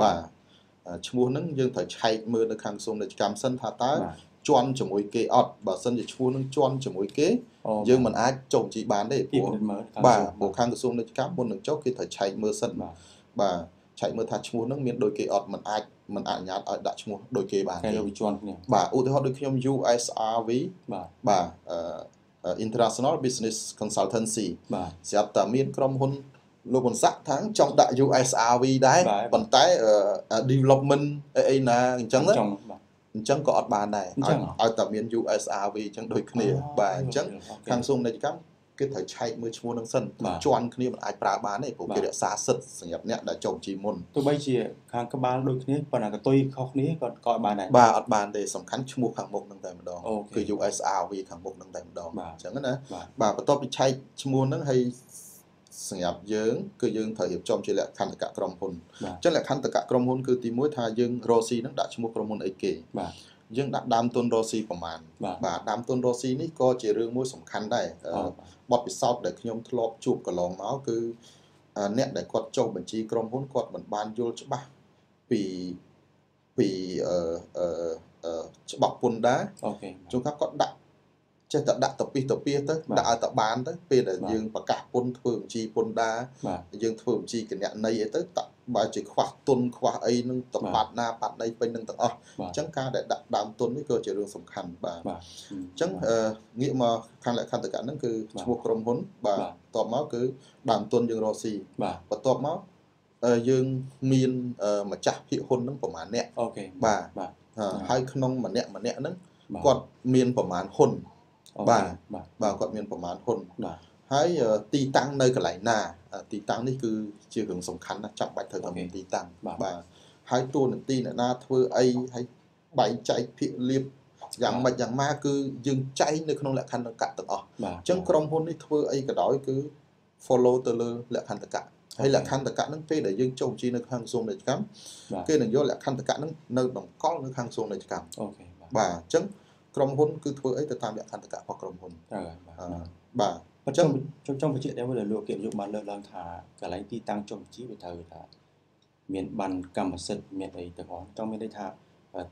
បាទអឺឈ្មោះហ្នឹងយើងត្រូវឆែកមើលនៅខាងក្រសួងពាណិជ្ជកម្មសិនថាតើបាទជន់ជាមួយគេអត់បើសិនជាឈ្មោះហ្នឹងជន់ជាមួយគេអូយើងមិនអាចចុះបញ្ជីបានទេពីព្រោះពិនិត្យមើលខាងបាទសួរព្រោះខាងក្រសួងពាណិជ្ជកម្មមុននឹងចុះគេត្រូវឆែកមើលសិនបាទបាទឆែកមើលថាឈ្មោះហ្នឹងមានដូចគេអត់មិនអាចមិនអនុញ្ញាតឲ្យដាក់ឈ្មោះដូចគេបានគេទេលើវិជាន់គ្នាបាទឧទាហរណ៍ដូចខ្ញុំ USRV បាទបាទអឺ International Business Consultancy បាទស្រាប់តែមានក្រុមហ៊ុនលោកប៊ុនស័កថាចង់ដាក់ USRV ដែរបាទប៉ុន្តែអឺ development អីអីណាអញ្ចឹងណាចង់បាទអញ្ចឹងក៏អត់បានដែរអញ្ចឹឲ្យងហ៎ឲ្យតែមាន USRV អញ្ចឹងដូចគ្នាបាទអញ្ចឹងអូខេខាងក្រសួងពាណិជ្ជកម្ម គេត្រូវឆែកមើលឈ្មោះហ្នឹងសិនបាទជន់គ្នាមិនអាចប្រើបានទេព្រោះបាទគេរក្សាសិទ្ធិសម្រាប់អ្នកដែលចុះបញ្ជីមុនទោះបីជាខាងក្បាលដូចគ្នាប៉ុន្តែកតុយខុសគ្នាក៏ក៏បានដែរបាទអត់បានទេសំខាន់ឈ្មោះខាងមុខហ្នឹងតែម្ដងអូខេគឺ USRV ខាងមុខហ្នឹងតែម្ដងបាទអញ្ចឹងណាបាទបាទបន្ទាប់ពីឆែកឈ្មោះហ្នឹងហើយសម្រាប់យើងគឺយើងត្រូវរៀបចំជាលក្ខន្តិកៈក្រុមហ៊ុនបាទអញ្ចឹងលក្ខន្តិកៈក្រុមហ៊ុនគឺទីមួយថាយើងរកស៊ីហ្នឹងដាក់ឈ្មោះក្រុមហ៊ុនអីគេបាទ យើងដាក់ដើមទុនរកស៊ីប្រមាណបាទបាទដើមទុនរកស៊ីនេះក៏ជារឿងមួយសំខាន់ដែរអឺអូបទពិសោធន៍ដែលខ្ញុំធ្លាប់ជួបកន្លងមកគឺអឺអ្នកដែលគាត់ចុះបញ្ជីក្រុមហ៊ុនគាត់មិនបានយល់ច្បាស់ពីពីអឺអឺអឺច្បាប់ពន្ធដារអូខេជួនកាលគាត់ដាក់ចេះតែដាក់តពីតពីទៅបាទដាក់ឲ្យតែបានទៅពេលដែលបាទយើងប្រកាសពន្ធធ្វើបញ្ជីពន្ធដារបាទយើងធ្វើបញ្ជីគណនេយ្យអីទៅតា បើជាខ្វះទុនខ្វះអីនឹងតបាទបាត់ណាបាត់ណីពេញនឹងទាំងអស់បាទអញ្ចឹងការដែលដាក់ដើមទុននេះក៏ជារឿងសំខាន់បាទបាទអញ្ចឹងអឺងាកមកខាងលក្ខន្តិកៈហ្នឹងគឺបាទឈ្មោះក្រុមហ៊ុនបាទបាទបន្ទាប់មកគឺដើមទុនយើងរកស៊ីបាទបន្ទាប់មកអឺយើងមានអឺម្ចាស់ភាគហ៊ុនហ្នឹងប្រហែលអ្នកអូខេបាទបាទអឺហើយក្នុងម្នាក់ម្នាក់ហ្នឹងបាទគាត់មានប្រហែលហ៊ុនអូបាទបាទបាទគាត់មានប្រហែលហ៊ុនបាទ ហើយអឺទីតាំងនៅកន្លែងណាអឺទីតាំងនេះគឺជារឿងសំខាន់ណាស់ចាំបាច់ត្រូវតែអូខេមានទីតាំងបាទបាទហើយតួនាទីអ្នកណាធ្វើអីហើយបែងចែកភាគលៀបយ៉ាងម៉េចយ៉ាងម៉ាគឺយើងចែកនៅក្នុងលក្ខន្តិកៈទាំងអស់បាទអញ្ចឹងក្រុមហ៊ុននេះធ្វើអីក៏ដោយគឺ follow ទៅលើលក្ខន្តិកៈហើយលក្ខន្តិកៈហ្នឹងពេលដែលយើងចុះបញ្ជីនៅខាងក្រសួងពាណិជ្ជកម្មបាទគេនឹងយកលក្ខន្តិកៈហ្នឹងនៅតម្កល់នៅខាងក្រសួងពាណិជ្ជកម្មអូខេបាទបាទអញ្ចឹងក្រុមហ៊ុនគឺធ្វើអីទៅតាមលក្ខន្តិកៈរបស់ក្រុមហ៊ុនត្រូវហើយបាទអឺបាទ អញ្ចឹងខ្ញុំចង់បញ្ជាក់ដែរដែលលោកគៀមយុគបានលើកឡើងថាកន្លែងទីតាំងចុងជីវាត្រូវថាមានបានកម្មសិទ្ធិមានអីទាំងអស់ចង់មានន័យថា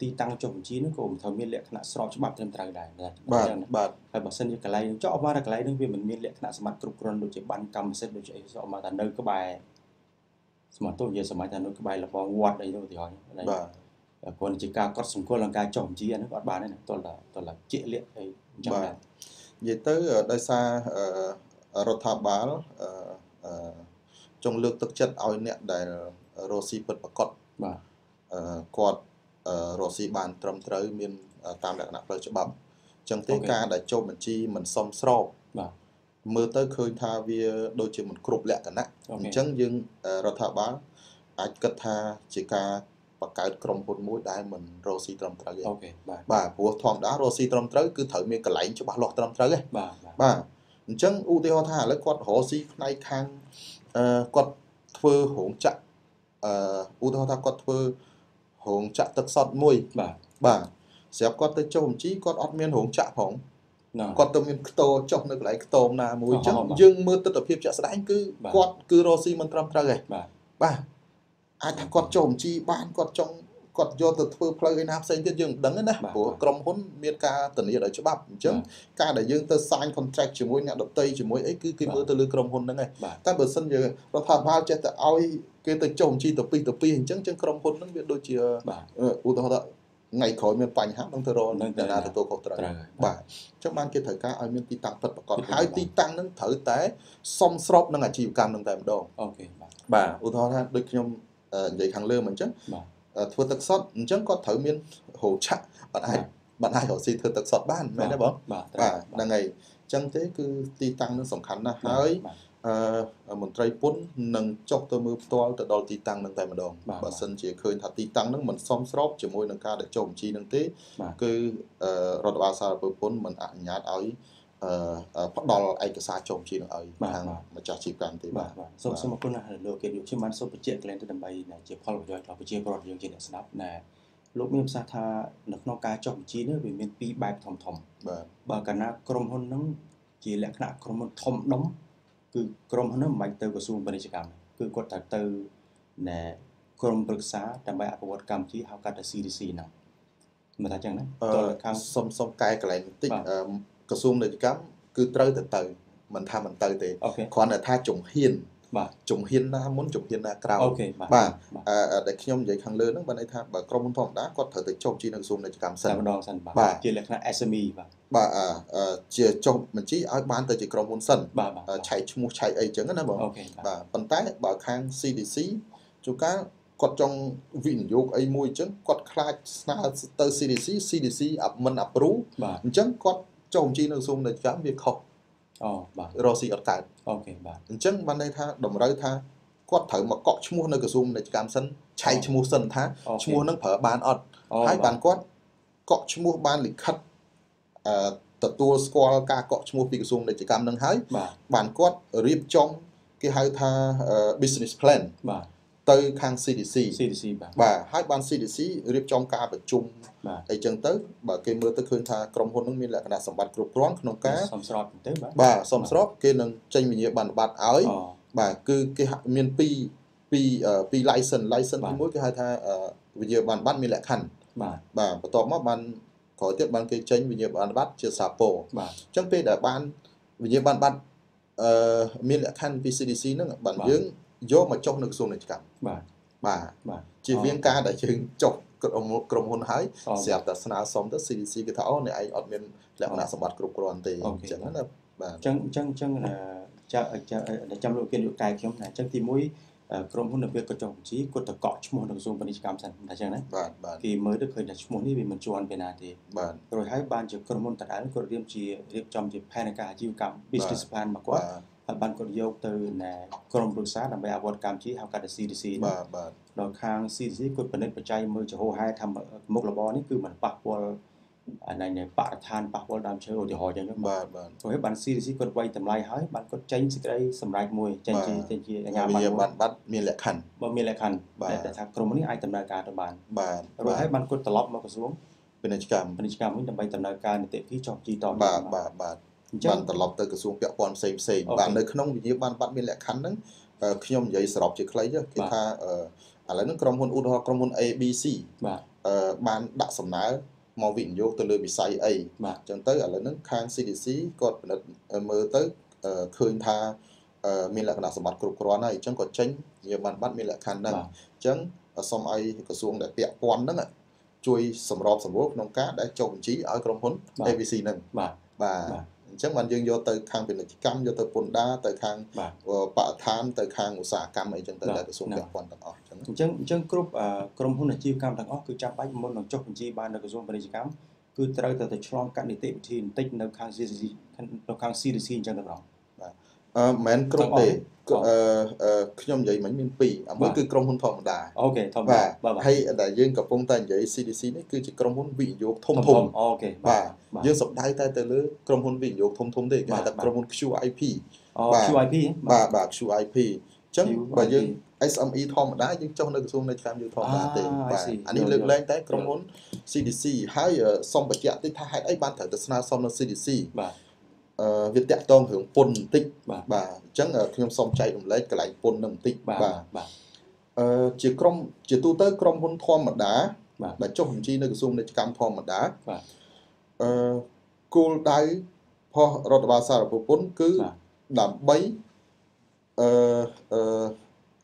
ទីតាំងចុះបញ្ជីនោះក៏មិនត្រូវមានលក្ខណៈស្របច្បាប់ត្រឹមត្រូវដែរបាទបាទហើយបើសិនជាកន្លែងចោះមកដល់កន្លែងនោះវាមិនមានលក្ខណៈសម្បត្តិគ្រប់គ្រាន់ដូចជាបានកម្មសិទ្ធិដូចជាអីសោះមកថានៅក្បែរសមត្ថភាពនិយាយសម័យថានៅក្បែរលបងវត្តអីនោះទីហ្នឹងបាទគាត់ជាការកត់សម្គាល់ឡើងការចុះបញ្ជីអានោះក៏អត់បានដែរតលតលជាលក្ខអីអញ្ចឹងដែរ និយាយទៅអឺដោយសារអឺអរដ្ឋាភិបាលអឺអឺចង់លើកទឹកចិត្តឲ្យអ្នកដែលរស់ស៊ីពិតប្រកបបាទអឺគាត់អឺរស់ស៊ីបានត្រឹមត្រូវមានតាមលក្ខណៈផ្លូវច្បាប់អញ្ចឹងទេអូខេការដែលចុះបញ្ជីមិនសមស្របបាទមើលទៅឃើញថាវាដូចជាមិនគ្រប់លក្ខណៈអូខេអញ្ចឹងយើងអឺរដ្ឋាភិបាលអាចគិតថាជាការ បង្កើតក្រុមហ៊ុនមួយដែលមិនរស់ស៊ីត្រឹមត្រូវទេអូខេបាទបាទព្រោះធម្មតារស់ស៊ីត្រឹមត្រូវគឺត្រូវមានកន្លែងច្បាស់លាស់ត្រឹមត្រូវទេបាទបាទបាទអញ្ចឹងឧទាហរណ៍ថាឥឡូវគាត់រស់ស៊ីផ្នែកខាងអឺគាត់ធ្វើរោងចក្រអឺឧទាហរណ៍ថាគាត់ធ្វើរោងចក្រទឹកសុទ្ធមួយបាទបាទស្រាប់គាត់ទៅចុះបញ្ជីគាត់អត់មានរោងចក្រផងណ៎គាត់ទៅមានខ្ទោចុះនៅកន្លែងខ្ទមណាមួយអញ្ចឹងអ่าបាទយើងមើលទស្សនវិជ្ជាជាក់ស្ដែងគឺបាទគាត់គឺរស់ស៊ីមិនត្រឹមត្រូវទេបាទបាទ អាចថាគាត់ចុះបញ្ជីបានគាត់ចង់គាត់យកទៅធ្វើផ្លូវឯណាផ្សេងទៀតយើងមិនដឹងទេណាបាទព្រោះបាទក្រុមហ៊ុនមានការធានាដោយច្បាប់អញ្ចឹងបាទការដែលយើងទៅ sign contract ជាមួយអ្នកដតីជាមួយអីគឺគេបាទមើលទៅលើក្រុមហ៊ុនហ្នឹងឯងបាទតែបើសិនជារដ្ឋាភិបាលចេះតែឲ្យគេទៅចុះបញ្ជីទៅពីទៅពីអញ្ចឹងអញ្ចឹងក្រុមហ៊ុនហ្នឹងវាដូចជាបាទអឺឧទាហរណ៍ថាថ្ងៃក្រោយមានបញ្ហានឹងទៅរកនឹងទៅអ្នកណាណាទទួលខុសត្រូវត្រូវហើយបាទអញ្ចឹងបានគេត្រូវការឲ្យមានទីតាំងពិតប្រាកដទីតាំងហើយបាទទីតាំងហ្នឹងត្រូវតែសមស្របនឹងអាជីវកម្មហ្នឹងតែម្ដងអូខេបាទបាទឧទាហរណ៍ថាដូចខ្ញុំអឺ និយាយខាងលើមកអញ្ចឹងបាទអឺធ្វើទឹកសុទ្ធអញ្ចឹងគាត់ត្រូវមានរោងចក្របាត់អាចបាត់អាចរកស៊ីធ្វើទឹកសុទ្ធបានមែនទេបងបាទត្រូវបាទហ្នឹងហើយអញ្ចឹងទេគឺទីតាំងនឹងសំខាន់ណាស់ហើយបាទអឺមន្ត្រីពន្ធនឹងចុះទៅមើលផ្ទាល់ទៅដល់ទីតាំងនឹងតែម្ដងបាទបើសិនជាឃើញថាទីតាំងនឹងមិនសមស្របជាមួយនឹងការដែលចុះបញ្ជីនឹងទេបាទគឺអឺរដ្ឋបាលសារពើពន្ធមិនអនុញ្ញាតឲ្យអឺ ផ្ដល់ឯកសារចុះបញ្ជីនឹងឲ្យបាទខាងបាទម្ចាស់ជីវកម្មទេបាបាទទបាទសូមសូមអរគុណណាស់លោកគេយកខ្ញុំបានសូមបញ្ជាក់កន្លែងទៅដើម្បីដែលជាផលប្រយោជន៍ដល់ប្រជាពលរដ្ឋយើងជាអ្នកស្ដាប់ណែលោកមានប្រសាសន៍ថានៅក្នុងការចុះបញ្ជីនេះវាមានពីរបែបធំធំបាទបើកាលណាក្រុមហ៊ុនហ្នឹងជាលក្ខណៈក្រុមហ៊ុនធំដុំគឺក្រុមហ៊ុនហ្នឹងមិនបាច់ទៅក្រសួងពាណិជ្ជកម្មគឺគាត់ត្រូវទៅណែក្រុមប្រឹក្សាដើម្បីអភិវឌ្ឍកម្មវិធីហៅកាត់ថា CDC ហ្នឹងមិនថាអញ្ចឹងណាអតើឺខាងសុំសុំកែកន្លែងបន្តិចបាទអឺ ក្រសួងពាណិជ្ជកម្មគឺត្រូវទៅទៅមិនថាមិនទៅទេ OK គ្រាន់តែថាជំហានបាទជំហានណាមុនជំហានណាក្រោយ OK បាទបាទបាទអឺដែលខ្ញុំនិយាយខាងលើហ្នឹងបានន័យថាបើក្រុមហ៊ុនធម្មតាគាត់ត្រូវទៅចុះបញ្ជីនៅក្រសួងពាណិជ្ជកម្មសិតែនម្ដងសិនបាទបាទជាលក្ខណៈ SME បាទបាទអឺអឺជាចុះបញ្ជីឲ្យបានទៅជាក្រុមហ៊ុនសិនបាទបាទអឺឆែកឈ្មោះឆែកអីចឹងណាបង OK បាទបាទប៉ុន្តែបើខាង CDC ជួនកាលគាត់ចង់វិនិយោគអីមួយចឹងគាត់ខ្លាចស្នើទៅ CDC CDC អត់មិន approve បាទអញ្ចឹងគាត់ ចុះបញ្ជីនៅក្រសួងពាណិជ្ជកម្មវាខុសអូបាទរកស៊ីអត់កើតអូខេបាទអញ្ចឹងបានន័យថាតម្រូវថាគាត់ត្រូវមកកក់ឈ្មោះនៅក្រសួងពាណិជ្ជកម្មសិនឆែកឈ្មោះសិនថាអូខេឈ្មោះហ្នឹងប្រើបានអត់អូហើយបានគាត់កក់ឈ្មោះបានលិខិតអឺទទួលស្គាល់ការកក់ឈ្មោះពីក្រសួងពាណិជ្ជកម្មនឹងហើយបាទបានគាត់រៀបចំគេហៅថាអឺ business plan បាទ ទៅខាង CDC CDC បាទបាទហើយបាន CDC រៀបចំការប្រជុំបាទអីចឹងទៅបើគេមើលទៅឃើញថាក្រុមហ៊ុននឹងមានលក្ខណៈសម្បត្តិគ្រប់គ្រាន់ក្នុងការសំស្របទៅបាទបាទសមស្របគេនឹងចេញវិញ្ញាបនបត្រឲ្យអូបាទគឺគេហៅមានពីរពីរអឺពីរ license license បាទទីមួយគេហៅថាអឺវិញ្ញាបនបត្រមានលក្ខខណ្ឌបាទបាទបន្ទាប់មកបានក្រោយទៀតបានគេចេញវិញ្ញាបនបត្រជាសាពរបាទអញ្ចឹងពេលដែលបានវិញ្ញាបនបត្រអឺមានលក្ខខណ្ឌពី CDC ហ្នឹងបានបាទយើង យកមកចុះនៅក្រសួងពាណិជ្ជកម្មបាទបាទបាទជៀសវាងការដែលយើងចុះក្រុមក្រុមហ៊ុនហើយអូស្រាប់តែស្នើសុំទៅ CDC គេថាអូអ្នកឯងអត់មានលក្ខណៈសម្បត្តិគ្រប់គ្រាន់ទេអូអខេញ្ចឹងណាបាទអញ្ចឹងអញ្ចឹងអញ្ចឹងអឺចាំចាំចាំលោកគេយកកាយខ្ញុំណាអញ្ចឹងទីមួយអឺក្រុមហ៊ុននៅពេលគាត់ចុះបញ្ជីគាត់ទៅកក់ឈ្មោះនៅក្រសួងពាណិជ្ជកម្មសិនតែអញ្ចឹងណាបាទបាទគេមើលទៅឃើញថាឈ្មោះនេះវាមិនជាន់ពីណាទេបាទរួចហើយបានជាក្រុមហ៊ុនតដែលគាត់រៀបជារៀបចំជាផែនការអាជីវកម្ម business plan មកគាត់ ហើយបានគាត់យកទៅណែក្រុមប្រឹក្សាដើម្បីអវត្តកម្មជាហៅកាត់ថា CDC ណាបាទបាទដល់ខាង CDC គាត់ពិនិត្យបច្ច័យមើលចំហហេតុថាមុខរបរនេះគឺมันប៉ះពាល់អាណែបរិស្ថានប៉ះពាល់ដើមឈើឧទាហរណ៍អញ្ចឹងបាទបាទបាទព្រោះបាន CDC គាត់វាយតម្លៃហើយបានគាត់ចេញសេចក្តីសម្រេចមួយចេញជាចេញជាអាជ្ញាប័វិណ្ណញ្ញាបមួយនបត្រមានលក្ខខណ្ឌបើមានលក្ខខណ្ឌបាទដែលថាក្រុមនេះអាចដំណើរការទៅបានបាទរួចហើយបានគាត់ត្រឡប់មកក្រសួងពាណិជ្ជកម្មពាណិជ្ជកម្មវិញដើម្បីដំណើរការនីតិវិធីចុះជីតបាទបាទបាទ អញ្ចឹបាងនត្រឡប់ទៅក្រសួងពាក់ព័ន្ធផ្សេងផ្សេងអូខេបាទនៅក្នុងវិញ្ញាបនបត្រមានលក្ខខណ្ឌហ្នឹងអឺខ្ញុំនិយាយសរុបជាខ្លីចុះគេបាទថាអឺឥឡូវហ្នឹងក្រុមហ៊ុនឧទាហរណ៍ក្រុមហ៊ុន ABC បាទអឺបានដាក់សំណើមកវិនិយោគទៅលើវិស័យអីបាទអញ្ចឹងទៅឥឡូវហ្នឹងខាង CDC គាត់ពិនិត្យមើលទៅអឺឃើញថាអឺមានលក្ខណៈសម្បត្តិគ្រប់គ្រាន់ហើយអញ្ចឹងគាត់ចេញវិញ្ញាបនបត្រមានលក្ខខណ្ឌហ្នឹងបាទអញ្ចឹងសូមឲ្យក្រសួងដែលពាក់ព័ន្ធហ្នឹងជួយសម្របសម្រួលក្នុងការដែលចុះបញ្ជីឲ្យក្រុមហ៊ុនបាទ ABC ហ្នឹងបាទបាទបាទ អអញ្ចឹងបានយើងយកទៅខាងពាណិជ្ជកម្មយកទៅពន្ធដារទៅខាងបាទបរិស្ថានទៅខាងឧស្សាហកម្មអីចឹងទៅបាទដែលក្រសួងណាពាក់ព័ន្ធទាំងអស់អញ្ចឹងអញ្ចឹងអញ្ចឹងគ្រប់អឺក្រុមហ៊ុនអាជីវកម្មទាំងអស់គឺចាំបាច់មុននឹងចុះបញ្ជីបាននៅក្រសួងពាណិជ្ជកម្មគឺត្រូវតែទៅឆ្លងកាត់នីតិវិធីបន្តិចនៅខាង CDC នៅខាង CDC អញ្ចឹងទៅបងអឺមិនមែនគ្រប់ទាំងអស់ទេអស់អឺអឺ ខ្ញុំនិយាយមិញមានពីរអាមួយបាទគឺក្រុមហ៊ុនធម្មតាអូខេធម្មតាបាទបាទបាទហើយដែលយើងកំពុងតែនិយាយ CDC នេះគឺជាក្រុមហ៊ុនវិនិយោគធំធំអូខេបាទបាទយើងសំដៅតែទៅលើក្រុមហ៊ុនវិនិយោគធំធំទេគេហៅបាទថាបាទក្រុមហ៊ុន QIP អូបាទ QIP បាទបាទ QIP អញ្ចឹង QIP បើយើង SME ធម្មតាយើងចុះនៅក្រសួងនៃកម្មយើងធម្មតាទេអា I បាទ see អានេះយល់លើកយល់លែងតែក្រុមហ៊ុន CDC ហើយអឺសូមបញ្ជាក់តិចថាហេតុអីបានត្រូវទៅស្នើសុំនៅ CDC បាទអឺ វាតាក់ទងរឿងពន្ធបន្តិចបាទបាទអញ្ចឹងអឺខ្ញុំសូមចែករំលែកកន្លែងពន្ធនឹងបន្តិចបាទបាទបាទអឺជាក្រុមជាទូទៅក្រុមហ៊ុនធម្មតាបាទដែលចុះបញ្ជីនៅក្រសួងពាណិជ្ជកម្មធម្មតាបាទអឺគោលដៅផុសរដ្ឋបាលសារពពន្ធគឺបាទដើម្បីអឺអឺ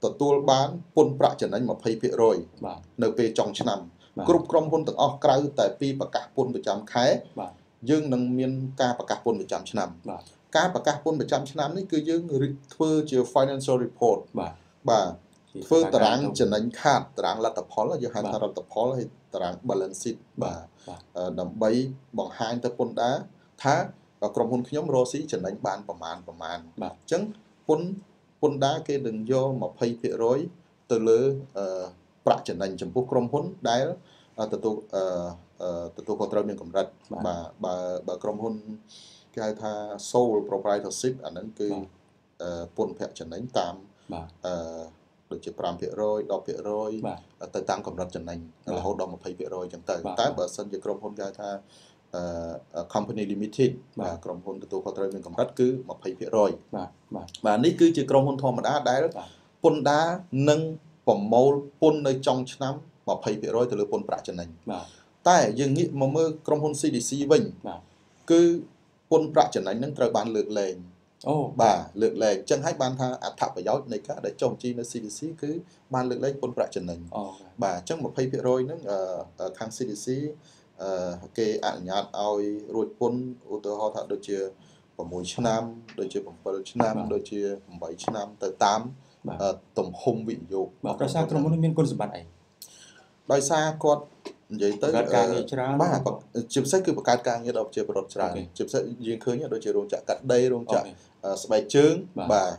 ទទួលបានពន្ធប្រាក់ចំណេញ20%បាទនៅពេលចុងឆ្នាំបាទគ្រប់ក្រុមហ៊ុនទាំងអស់ក្រៅតែពីប្រកាសពន្ធប្រចាំខែបាទ យើងនឹងមានការប្រកាសពន្ធប្រចាំឆ្នាំបាទការប្រកាសពន្ធប្រចាំឆ្នាំនេះគឺយើងរិះធ្វើជា financial report បាទបាទជាធ្វើតារាងទៅចំណេញខាតតារាងលទ្ធផលយើងហៅបាទថាលទ្ធផលហើយតារាង balance sheet បាទបាទបាទអឺដើម្បីបង្ហាញទៅពន្ធដារថាក្រុមហ៊ុនខ្ញុំរកស៊ីចំណេញបានប្រមាណប្រមាណបាទអញ្ចឹងពន្ធពន្ធដារគេនឹងយក20%ទៅលើអឺប្រាក់ចំណេញចំពោះក្រុមហ៊ុនដែលអឺទទួលអឺអឺ ទទួលខុសត្រូវមានកម្រិតបាទបាទបើបើក្រុមហ៊ុនគេហៅថា sole proprietorship អាហ្នឹងគឺបាទអឺពន្ធប្រាក់ចំណេញតាមបាទអឺដូចជា5% 10%បាទទៅតាមកម្រិតចំណេញបាទរហូតដល់20%អញ្ចឹងទៅបាទតែបើសិនជាក្រុមហ៊ុនគេហៅថាអឺ company limited បាទបាទក្រុមហ៊ុនទទួលខុសត្រូវមានកម្រិតគឺ20%បាទបាទបាទនេះគឺជាក្រុមហ៊ុនធម្មតាដែលបាទពន្ធដារនឹងប្រមូលពន្ធនៅចុងឆ្នាំ20%ទៅលើពន្ធប្រាក់ចំណេញបាទ តែយើងងាកមកមើលក្រុមហ៊ុន CDC វិញបាទគឺពន្ធប្រាក់ចំណេញនឹងត្រូវបានលើកលែងអូបាទលើកលែងអញ្ចឹងហើយបានថាអត្ថប្រយោជន៍នៃការដែលចុះបញ្ជីនៅ CDC គឺបានលើកលែងពន្ធប្រាក់ចំណេញអូបាទអញ្ចឹង20%ហ្នឹងអឺខាង CDC អឺគេអនុញ្ញាតឲ្យរួចពន្ធឧទាហរណ៍ថាដូចជា6ឆ្នាំដូចជា7ឆ្នាំបាទដូចជា8ឆ្នាំទៅតាមបាទអឺទំហំវិនិយោគបាទប្រសារក្រុមហ៊ុននេះមានគុណសម្បត្តិអីដោយសារគាត់ និយាយទៅបង្កើតការងារច្រើនបាទបជាពិសេសគឺបង្កើតការងារដល់ប្រជាពលរដ្ឋច្រើនអូខេជាពិសេសយើងឃើញដូចជារោងចក្រកាត់ដីរោងចក្រអូខេអឺស្បែកជើងបាទបាទ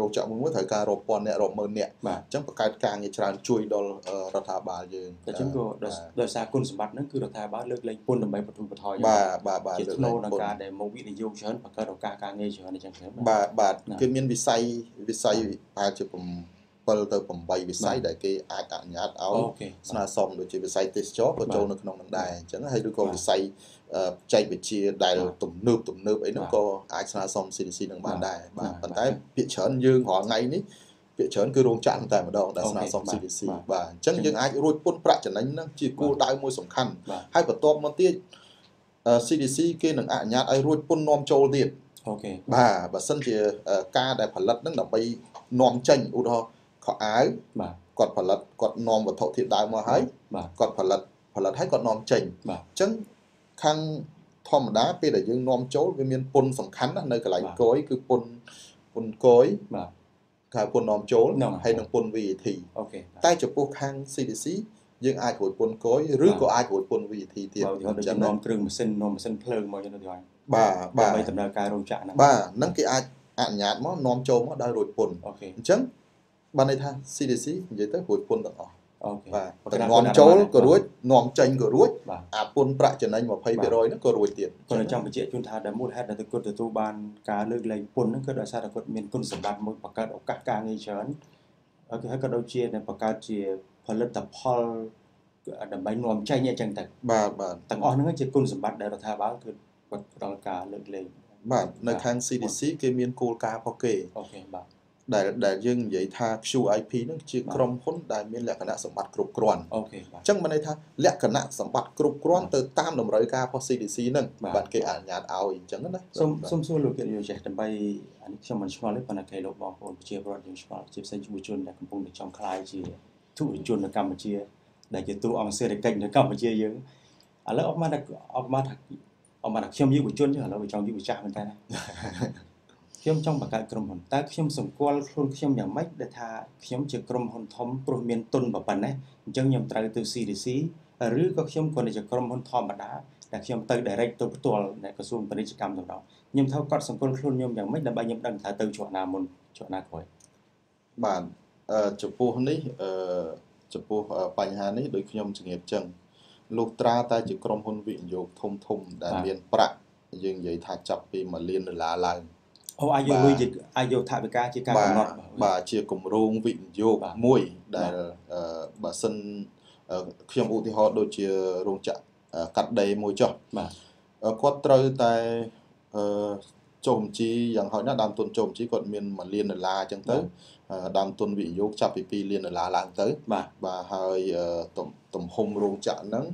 រោងចក្រមួយមួយត្រូវការរាប់ពាន់អ្នករាប់ម៉ឺនអ្នកបាទអញ្ចឹងបង្កើតការងារច្រើនជួយដល់អឺរដ្ឋាភិបាលយើងតែចឹងក៏ដោយដោយសារគុណសម្បត្តិហ្នឹងគឺរដ្ឋាភិបាលលើកលែងពន្ធដើម្បីបទុមបថយបាទបាទបាទជាលើកធ្នូលែងក្នុងពន្ធការដែលមកវិនិយោគច្រើនបង្កើតឱកាសការងារច្រើនអញ្ចឹងទៅបាទបាទណាគឺមានវិស័យវិស័យប្រហែលជា 7ទៅ8វិស័យបាទដែលគេអាចអនុញ្ញាតឲ្យ OK ស្នើសុំដូចជាវិស័យទេសចរក៏បាទចូលនៅក្នុងនឹងដែរអញ្ចឹងហើយឬក៏បាទវិស័យអឺបច្ចេកវិទ្យាដែលបាទទំនើបទំនើបអីហ្នឹងបាទក៏អាចស្នើសុំ CDC នឹងបានបាទដែរបាទបាទប៉ុន្តែភាគច្រើនយើងរាល់ថ្ងៃនេះភាគច្រើនគឺរោងចក្រតែម្ដងដែលអូខេស្នើសុំបាទ CDC បាទបាទអញ្ចឹងយើងអាចរួចពន្ធប្រាក់ចំណេញហ្នឹងជាគោលដៅមួយសំខាន់បាទហើយបន្ទាប់មកទៀតអឺ CDC គេនឹងអនុញ្ញាតឲ្យរួចពន្ធនាំចូលទៀតអូខេបាទបើសិនជាអឺការដែលផលិតហ្នឹងដើម្បីនាំចេញឧទាហរណ៍ ខោអាវបាទគាត់ផលិតគាត់នាំវត្ថុធាតុដើមមកហើយបាទគាត់ផលិតផលិតហើយគាត់នាំចេញបាទអញ្ចឹងខាងធម្មតាពេលដែលយើងនាំចូលវាមានពន្ធសំខាន់ណាស់នៅកន្លែងបាទគយគឺពន្ធពន្ធគយបាទគេហៅពន្ធនាំចូលហ្នឹងហើយនិងពន្ធ VAT អូខេតែចំពោះខាង CDC យើងអាចរួចពន្ធគយឬក៏អាចរួចពន្ធ VAT ទៀតបើឧទាហរណ៍ដូចជាណានាំគ្រឿងម៉ាស៊ីននាំម៉ាស៊ីនភ្លើងមកយ៉ាងទៅហើយបាទបាទដើម្បីដំណើរការរោងចក្រហ្នឹងបាទហ្នឹងគេអាចអនុញ្ញាតមកនាំចូលមកដោយរួចពន្ធអូខេអញ្ចឹង បានន័យថា CDC និយាយទៅរួចពន្ធទាំងអស់អូខេបាទប៉ុន្ទាំងតែនាំចូលក៏រួចនាំចេញក៏រួចបាទអាពន្ធប្រាក់ចំណេញ20%ហ្នឹងក៏រួចទៀតគាត់ចង់បញ្ជាក់ជូនថាដែលមូលហេតុដែលគាត់ទទួលបានការលើកលែងពន្ធហ្នឹងគឺដោយសារតែគាត់មានគុណសម្បត្តិមួយបង្កើតឱកាសការងារច្រើនOK ហើយក៏ដូចជានឹងបង្កើតជាផលិតផលដើម្បីនាំចេញអញ្ចឹងទៅបាទបាទទាំងអស់ហ្នឹងជាគុណសម្បត្តិដែលរដ្ឋាភិបាលគឺគាត់ផ្ដល់ការលើកលែងបាទនៅបាទខាង CDC គេមានគោលការណ៍របស់គេ OK បាទ ដែលដែលយើងនិយាយថា QIP ហ្នឹងជាបាទក្រុមហ៊ុនដែលមានលក្ខណៈសម្បត្តិគ្រប់គ្រាន់ OK បាទអញ្ចឹងមានន័យថាលក្ខណៈសម្បត្តិគ្រប់គ្រាន់ទៅតាមតម្រូវការរបស់ CDC ហ្នឹងបាទបាទគេអនុញ្ញាតឲ្យអញ្ចឹងណាសូមបាទសូមសួរលោកកិត្តិយសចេះដើម្បីអានេះខ្ញុំមិនឆ្ងល់ទេប៉ុន្តែគេលោកបងប្អូនប្រជាពលរដ្ឋយើងឆ្ងល់ជាពិសេសយុវជនដែលកំពុងតែចង់ក្លាយជាធុរជននៅកម្ពុជាដែលជាទូអង្គសេដ្ឋកិច្ចនៅកម្ពុជាយើងឥឡូវអបមកថាអបមកថាអមបានថាខ្ញុំយុវជនចឹងឥឡូវវាចង់យុវចាស់មែនតើណា ខ្ញុំចង់បង្កើតក្រុមហ៊ុនតើខ្ញុំសម្គាល់ខ្លួនខ្ញុំយ៉ាងម៉េចដែលថាខ្ញុំជាក្រុមហ៊ុនធំព្រោះមានទុនប៉ុណ្ណេះអញ្ចឹងខ្ញុំត្រូវទៅ CDC ឬក៏ខ្ញុំគ្រាន់តែជាក្រុមហ៊ុនធម្មតាដែលខ្ញុំទៅ direct ទៅផ្ទាល់នៅក្រសួងពាណិជ្ជកម្មតែម្ដងខ្ញុំត្រូវកត់សម្គាល់ខ្លួនខ្ញុំយ៉ាងម៉េចដើម្បីខ្ញុំដឹងថាទៅជាប់ណាមុនជាប់ណាក្រោយបាទអឺចំពោះនេះអឺចំពោះអឺបញ្ហានេះដូចខ្ញុំជំរាបចឹងលុះត្រាតែជាក្រុមហ៊ុនវិនិយោគធំធំដែលមានប្រាក់យើងនិយាយថាចាប់ពី1លានដុល្លារឡើង អូអាចយកលុយជាអាចយកថវិកាជាការកំណត់បាទជាគម្រោងវិនិយោគបាទមួយដែលអឺបើសិនអឺខ្ញុំឧទាហរណ៍ដូចជារោងចក្រអឺកាត់ដេរមួយចុះបាទអឺគាត់ត្រូវតែអឺចុះបញ្ជីយ៉ាងហោចណាស់ដើមទុនចុះបញ្ជីគាត់មាន1លានដុល្លារអញ្ចឹងទៅអឺដើមទុនវិនិយោគចាប់ពី2លានដុល្លារឡើងទៅបាទបាទហើយអឺទំទំហំរោងចក្រហ្នឹង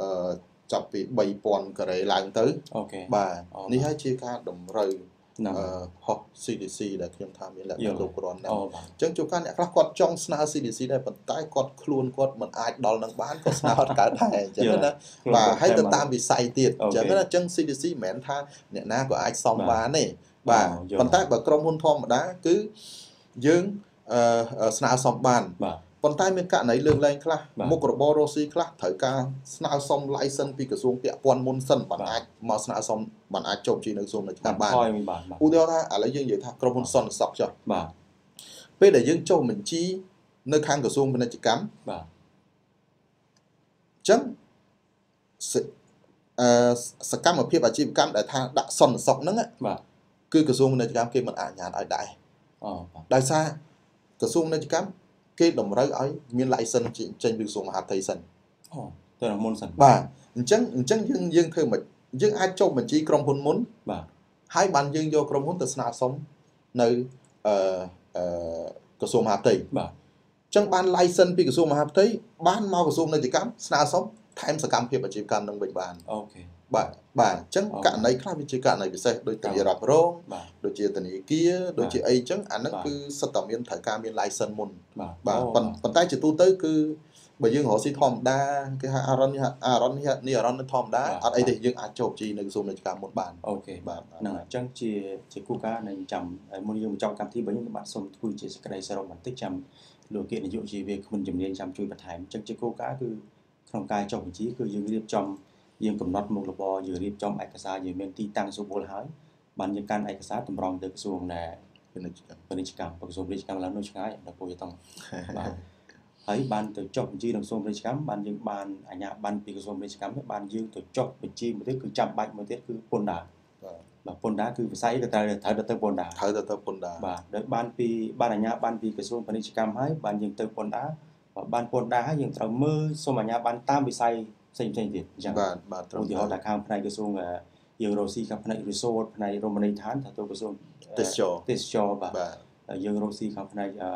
អឺចាប់ពី3000ការ៉េឡើងទៅអូខេបាទអូនេះហើយជាការតម្រូវ ហ្នឹងអឺហោះ CDC ដែលខ្ញុំថាមានលក្ខយណៈល់គ្រប់គ្រាន់ណាស់អូបាទអញ្ចឹងជួនកាលអ្នកខ្លះគាត់ចង់ស្នើ CDC ដែរប៉ុន្តែគាត់ខ្លួនគាត់មិនអាចដល់នឹងបានគាត់ស្នើអត់កើតដែរអញ្ចឹងយល់ណាខ្លួនបាទគាត់ហើយទៅតែមកតាមវិស័យទៀតអូអញ្ចឹងខេណាអញ្ចឹង CDC មិនមែនថាអ្នកណាក៏អាចសមបាទបានទេបាទអូយល់ប៉ុន្តែបើក្រុមហ៊ុនធម្មតាគឺយើងអឺអឺស្នើសមបានបាទ ប៉ុន្តែមានករណីលើកលែងខ្លះបាទមុខរបររស់ស៊ីខ្លះត្រូវការស្នើសុំ license ពីក្រសួងពាក់ព័ន្ធមុនសិនបានអាចមកស្នើសុំបានអាចចុះជីនៅក្រសួងពាណិជ្ជកម្មបានថយវិញបាទបាទឧទាហរណ៍ថាឥឡូវយើងនិយាយថាក្រុមហ៊ុនសន្តិសុខចុះបាទពេលដែលយើងចុះបញ្ជីនៅខាងក្រសួងពាណិជ្ជកម្មបាទអញ្ចឹងសអឺសកម្មភាពអាជីវកម្មដែលថាដាក់សន្តិសុខហ្នឹងណាបាទគឺក្រសួងពាណិជ្ជកម្មគេមិនអនុញ្ញាតឲ្យដែរអូបាទដោយសារក្រសួងពាណិជ្ជកម្ម គេតម្រូវឲ្យមាន license ចេញចេញពីក្រសួងមហាផ្ទៃសិនអូទៅដល់មុនសិនបាទអញ្ចឹងអញ្ចឹងយើងយើងធ្វើមិនយើងអាចចុះបញ្ជីក្រុមហ៊ុនមុនបាទហើយបានយើងយកក្រុមហ៊ុនទៅស្នើសុំនៅអឺអឺក្រសួងមហាផ្ទៃបាទអញ្ចឹងបាន license ពីក្រសួងមហាផ្ទៃបានមកក្រសួងពាណិជ្ជកម្មស្នើសុំថែមសកម្មភាពអាជីវកម្មនឹងវិញបានអូខេ បាទបាទអញ្ចឹងអូករណីខ្លះវាជាករណីពិសេសដូចធានារ៉ាប់រងបាទដូចជាធនាគារដូចជាអីអញ្ចឹងអាហ្នឹងបាទគឺសិតតែមានត្រូវការមាន license មុនបាទបាទអូប៉ុន្ប៉ុន្តែជាទូទៅគឺបើយើងរកស៊ីធម្មតាគេហៅអារ៉ននេះអារ៉ននេះនេះអារ៉ននេះធម្មតាបាទអត់អីទេយើងអាចចូលជីនៅក្រសួងពាណិជ្ជកម្មមុនបានអូខេបាទបាទហ្នឹងហើយអញ្ចឹងជាជាគូការនៃចាំហើយមុនយើងបញ្ចប់កម្មវិធីបើយើងក៏បាទសូមធ្វើជាសេចក្តីសរុបបន្តិចចាំលោកគៀនាយកជាវាគ្មិនជំនាញចាំជួយបន្ថែមអញ្ចឹងជាគូការគឺក្នុងការចុះបញ្ជីគឺយើងរៀបចំ យើងកំណត់មុខរបរយើងរៀបចំឯកសារយើងមានទីតាំងស្រួលហើយបានយើងកាន់ឯកសារតម្រង់ទៅក្រសួងណែពាណិជ្ជកម្មពាណិជ្ជកម្មក្រសួងពាណិជ្ជកម្មឡើងនៅឆ្ងាយដល់ពួកយតង់បាទហើយបានទៅចុះបញ្ជីនៅក្រសួងពាណិជ្ជកម្មបានយើងបានអាជ្ញាប័ណ្ណពីក្រសួងពាណិជ្ជកម្មនេះបានយើងទៅចុះបញ្ជីមួយទៀតគឺចាំបាច់មួយទៀតគឺពន្ធដារបាទបាទពន្ធដារគឺវិស័យក៏ត្រូវត្រូវទៅពន្ធដារត្រូវទៅទៅពន្ធដារបាទដោយបានពីបានអាជ្ញាប័ណ្ណពីក្រសួងពាណិជ្ជកម្មហើយបានយើងទៅពន្ធដារបាទបានពន្ធដារហើយយើងត្រូវមើលសុំអាជ្ញាប័ណ្ណតាមវិស័យ ផ្សេងផ្សេងៗទៀតអញ្ចឹងបាទបាទត្រឹឧមទាហរណ៍ថាខាងផ្នែកក្រសួងអឺយើងរកស៊ីខាងផ្នែក resort ផ្នែករមណីយដ្ឋានទៅទៅក្រសួងអឺទេសចរទេសចរបាទបាទហើយយើងរកស៊ីខាងផ្នែកអឺ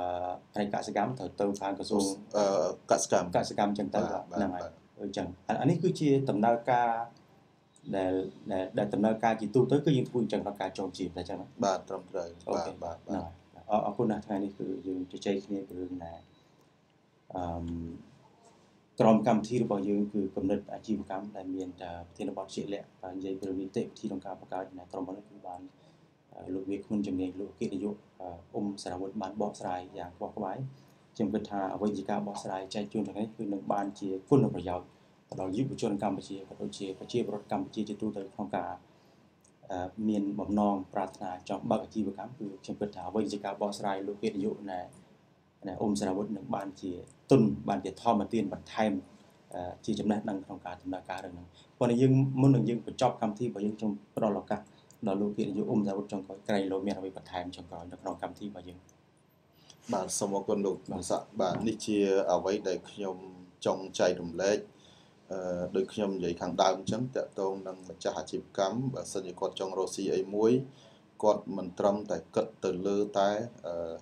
ផ្នែកកសិកម្មទៅទៅខាងក្រសួងអឺកសកម្មកសិកម្មអញ្ចឹងទៅបាទបាទហ្នឹងហើយបាទអញ្ចឹងអាអានេះគឺជាដំណើរការដែលដែលដែលដំណើរការជាទូទៅគឺយើងធ្វើអញ្ចឹងក្នុងការចងជីតែអញ្ចឹងណាបាទត្រឹមត្រូវអូបាទខេបាទហ្នឹងបាទហើយអរអរគុណណាស់ថ្ងៃនេះគឺយើងជជែកគ្នាពីរឿងណាអឺម ក្រុមកម្មវិធីរបស់យើងគឺគំនិតអាជីវកម្មដែលមានតែប្រធានបទជាក់លាក់ហើយនិយាយពីរឿងនីតិវិធីក្នុងការបង្កើតនៃក្រុមហ៊ុននេះគឺបានអឺលោកវាគ្មិនជំនាញលោកកិត្តិយសអឺអ៊ុំសារវុធបានបកស្រាយយ៉ាងខ្វស់ក្បាយខ្ញុំគិតថាអ្វីជាការបកស្រាយចែកជូនទាំងនេះគឺនឹងបានជាគុណប្រយោជន៍ទៅដល់យុវជនកម្ពុជាក៏ដូចជាប្រជាពលរដ្ឋកម្ពុជាជាទូទៅក្នុងការអឺមានបំណងប្រាថ្នាចង់បើកអាជីវកម្មគឺខ្ញុំគិតថាអ្វីជាការបកស្រាយលោកកិត្តិយសណែ ណែអ៊ុំសារវុធនឹងបានជាទុនបានជាធម្មទានបន្ថែមអឺជាចំណេះដឹងក្នុងការដំណើរការរឿងហ្នឹងប៉ុន្តែយើងមុននឹងយើងបញ្ចប់កម្មវិធីរបស់យើងខ្ញុំផ្ដល់ឱកាសដល់លោកកិត្តិយសអ៊ុំសារវុធចុងក្រោយក្រែងលោកមានអ្វីបន្ថែមចុងក្រោយនៅក្នុងកម្មវិធីរបស់យើងបាទសូមអរគុណលោកបាទវិសាបាទនេះជាអ្វីដែលខ្ញុំចង់ចែករំលែកអឺដោយខ្ញុំនិយាយខាងដើមអញ្ចឹងតកតងនឹងម្ចាស់អាជីវកម្មបើសិនជាគាត់ចង់រកស៊ីអីមួយគាត់មិនត្រឹមតែគិតទៅលើតែអឺ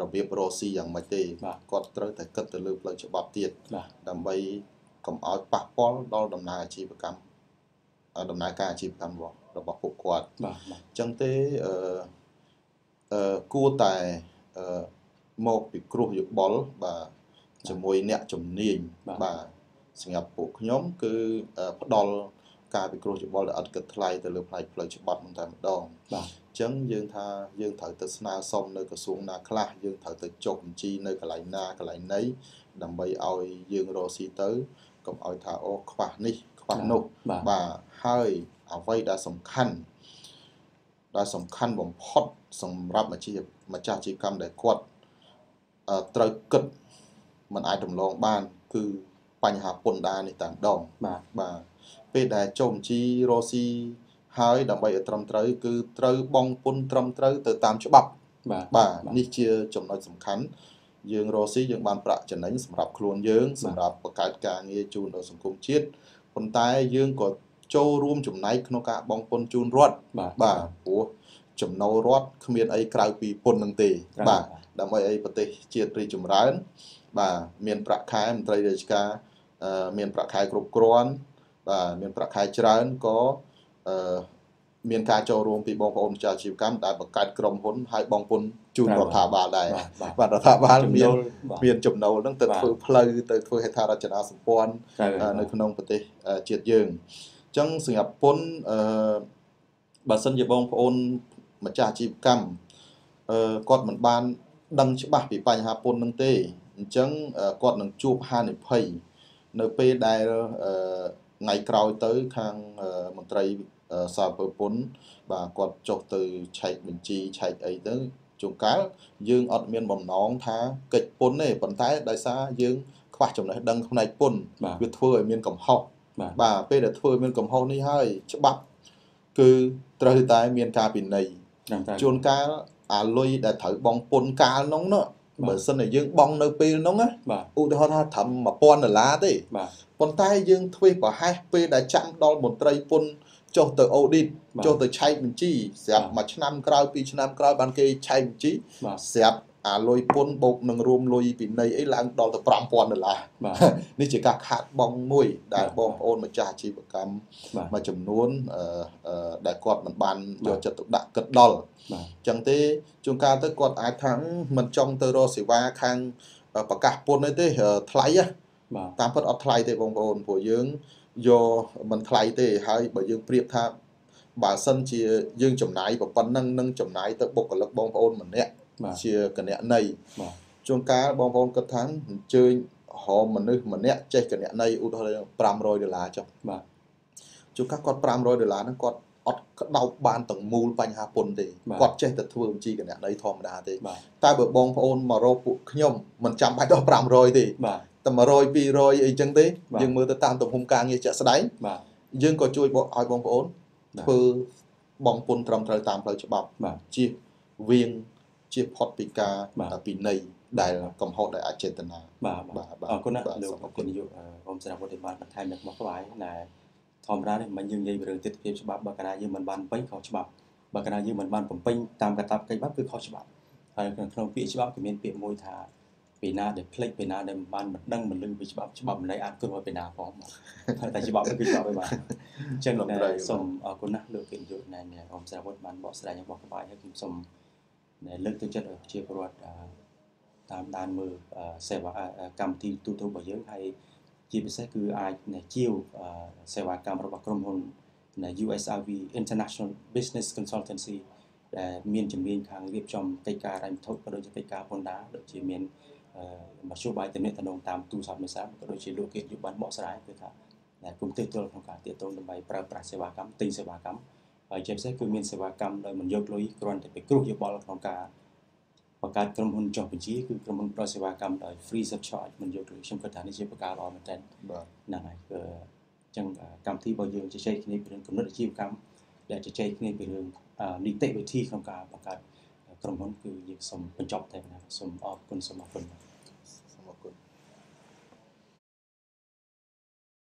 របៀបរកស៊ីយ៉ាងម៉េចទេបាទគាត់ត្រូវតែគិតទៅលើផ្លូវច្បាប់ទៀតបាទដើម្បីកុំឲ្យប៉ះពាល់ដល់ដំណើរអាជីវកម្មអឺដំណើរការអាជីវកម្មរបស់របស់ពួកគាត់បាទបាទអញ្ចឹងទេអឺអឺគួរតែអឺមកពិគ្រោះយោបល់បាទជាមួយអ្នកជំនាញបាទសម្រាប់ពួកខ្ញុំគឺអឺផ្ដល់ការពិគ្រោះយោបល់ដែលអត់គិតថ្លៃទៅលើផ្នែកផ្លូវច្បាប់នឹងតែម្ដងបាទអញ្ចឹងយើងថាយើងត្រូវទៅស្នើសុំនៅក្រសួងណាខ្លះយើងត្រូវទៅចុះបញ្ជីនៅកន្លែងណាកន្លែងណីដើម្បីឲ្យយើងរកស៊ីទៅកុំឲ្យថាអូខ្វះនេះខ្វះនោះបាទបាទហើយអ្វីដែលសំខាន់ដែលសំខាន់បំផុតសម្រាប់ម្ចាស់ម្ចាស់អាជីវកម្មដែលគាត់អឺត្រូវគិតมันអាចដំឡងបាន គឺបញ្ហាពន្ធដារនេះតែម្ដងបាទបាទពេលដែលចុះបញ្ជីរកស៊ី ហើយដើម្បីឲ្យត្រឹមត្រូវគឺត្រូវបង់ពន្ធត្រឹមត្រូវទៅតាមច្បាប់បាទបាទនេះជាចំណុចសំខាន់យើងរកស៊ីយើងបានប្រាក់ចំណេញសម្រាប់ខ្លួនយើង សម្រាប់បង្កើតការងារជូនដល់សង្គមជាតិប៉ុន្តែយើងក៏ចូលរួមចំណែកក្នុងការបង់ពន្ធជូនរដ្ឋបាទបាទព្រោះចំណូលរដ្ឋគ្មានអីក្រៅពីពន្ធនឹងទេក្រៅបាទដើម្បីឲ្យប្រទេសជាតិរីកចម្រើន បាទមានប្រាក់ខែមន្ត្រីរាជការអឺមានប្រាក់ខែគ្រប់គ្រាន់បាទមានប្រាក់ខែច្រើនក៏ អឺមានការចូលរួមពីបងប្អូនម្ចាស់អាជីវកម្មដែលបង្កើតក្រុមហ៊ុនហើយបងពុនជូនរដ្ឋាភិបាលដែរបាទបាទបាទរដ្ឋាភិបាលចំមាននួនបាទមានចំណូលហ្នឹងទៅបាទធ្វើផ្លូវទៅធ្វើហេដ្ឋារចនាសម្ព័ន្ធត្រូវអឺនៅក្នុងប្រទេសអឺជាតិយើងអញ្ចឹងសម្រាប់ពុនអឺបើសិនជាបងប្អូនម្ចាស់អាជីវកម្មអឺគាត់មិនបានដឹងច្បាស់ពីបញ្ហាពុនហ្នឹងទេអញ្ចឹងអឺគាត់នឹងជួបហានិភ័យនៅពេលដែលអឺ ថ្ងៃក្រោយទៅខាងអឺមន្ត្រីអឺសាពើពុនបាទគាត់ចុះទៅឆែកបញ្ជីឆែកអីទៅជួនកាលយើងអត់មានបំណងថាកិច្ចពុនទេប៉ុន្តែដោយសារយើងខ្វះចំណេះដឹងផ្នែកពុនបាទវាធ្វើឲ្យមានកំហុសបាទបាទពេលដែលធ្វើឲ្យមានកំហុសនេះហើយច្បាប់គឺត្រូវតែមានការពិន័យត្រឹមត្រូវជួនកាលអាលុយដែលត្រូវបង់ពន្ធកាលនោះនោះ បាទបើសិនតែយើងបង់នៅពេលនោះណាបាទឧទាហរណ៍ថាត្រឹម1000ដុល្លារទេបាទប៉ុន្តែយើងធ្វើប្រហែសពេលដែលចាំដល់មន្ត្រីពន្ធចុះទៅអូឌីតបាទចុះទៅឆែកបញ្ជីស្រាប់បាទមួយឆ្នាំក្រោយពីរឆ្នាំក្រោយបានគេឆែកបញ្ជីបាទស្រាប់ អាលុយពន្ធបូកនឹងរួមលុយពិន័យអីឡើងដល់ទៅ5000ដុល្លារបាទនេះជាការខាតបង់មួយដែលបាទបងប្អូនម្ចាស់អាជីវកម្មបាទមួយចំនួនអឺអឺដែលគាត់មិនបានបាយទកចិត្តទុកដាក់គិតដល់បាទអញ្ចឹងទេជួនកាលទៅគាត់អាចថាអឺមិនចង់ទៅរកសេវាខាងអឺប្រកាសពន្ធអីទេអឺថ្លៃណាបាទតាមពិតអត់ថ្លៃទេបងប្អូនព្រោះយើងយកមិនថ្លៃទេហើយបើយើងប្រៀបថាបើសិនជាយើងចំណាយប៉ុណ្ណឹងនឹងចំណាយទៅបុគ្គលិកបងប្អូនម្នាក់បាទ ជាគណនេយ្យបាទជួនកាលបងប្អូនគិតថាអញ្ជើញហមមនុស្សម្នាក់ចេះគណនេយ្យឧទាហរណ៍500ដុល្លារចុះបាទជួនកាលគាត់500ដុល្លារហ្នឹងគាត់អត់ក្តោបបានទាំងមូលបញ្ហាពន្ធទេបាទគាត់ចេះតែធ្វើបញ្ជីគណនេយ្យធម្មតាទេបាទតែបើបងប្អូនមករកពួកខ្ញុំមិនចាំបាច់ដល់500ទេបាទតែ100 200អីចឹងទេបាទយើងមើលទៅតាមទំហំការងារជាក់ស្ដែងបាទយើងក៏ជួយបងឲ្យបងប្អូនបាទធ្វើបងពន្ធត្រឹមត្រូវតាមផ្លូវច្បាប់បាទជៀសវាង ជៀសផុតពីការបាទពិន័យដែលកំហុសដែលអចេតនាបាទបាទបាទអរគុណណាស់បាទលោកសូមអរគុគុណណនាយកអឺខ្ញុំស្រាប់វត្តបានបន្ថែមនៅក្នុងក្បាយដែលធម្មតានេះមិនយើងនិយាយពីរឿងទស្សនវិជ្ជាច្បាប់បើកាលណាយើងមិនបានបំពេញខុសច្បាប់បើកាលណាយើងមិនបានបំពេញតាមកាតព្វកិច្ចច្បាប់គឺខុសច្បាប់ហើយក្នុងក្នុងពាក្យច្បាប់ក៏មានពាក្យមួយថាពេលណាដែលផ្លេចពេលណាដែលមិនបានមិនដឹងមិនលឺពីច្បាប់ច្បាប់មិនអាចគ្រោះឲ្យពេលណាផងបាទតែច្បាប់គឺច្បាប់ឯបាទអញ្ចឹងត្រឹមត្រូវសូមអរគុណណាស់លោកកិត្តិយសណែខ្ញុំស្រាប់វត្តបានបកស្រាយរបស់ក្បាយហើយខ្ញុំសូម ណែលើកទឹកចិត្តឲ្យប្រជាពលរដ្ឋអឺតាមដានមើលអឺសេវាអឺកម្មវិធីទូទៅរបស់យើងហើយជាពិសេសគឺអាចណែជាវអឺសេវាកម្មរបស់ក្រុមហ៊ុនណែ USRV International Business Consultancy ដែលមានជំនាញខាងរៀបចំកិច្ចការរ៉ាញ់វត្ថុក៏ដូចជាកិច្ចការពន្ធដារដូចជាមានអឺមធ្យោបាយទំនាក់ទំនងតាមទូរស័ព្ទមេសាក៏ដូចជាលោកគេយុបានបកស្រាយគឺថាណែគុំទិសទល់ក្នុងការទាក់ទងដើម្បីប្រើប្រាស់សេវាកម្មទិញសេវាកម្ម ហើយជាពិសេសគឺមានសេវាកម្មដោយមិនយកលុយគ្រាន់តែពិគ្រោះយោបល់ក្នុងការបង្កើតក្រុមហ៊ុនចុះបញ្ជីគឺក្រុមហ៊ុនផ្ដល់សេវាកម្មដោយ free of charge មិនយកលុយខ្ញុំគិតថានេះជាប្រការល្អមែនទែនបាទហ្នឹងហើយគឺអញ្ចឹងកម្មវិធីរបស់យើងជជែកគ្នាពីរឿងគំនិតអាជីវកម្មដែលជជែកគ្នាពីរឿងអឺនីតិវិធីក្នុងការបង្កើតក្រុមហ៊ុនគឺយើងសូមបញ្ចប់តែប៉ុណ្ណាសូមអរគុណសូមអរគុណ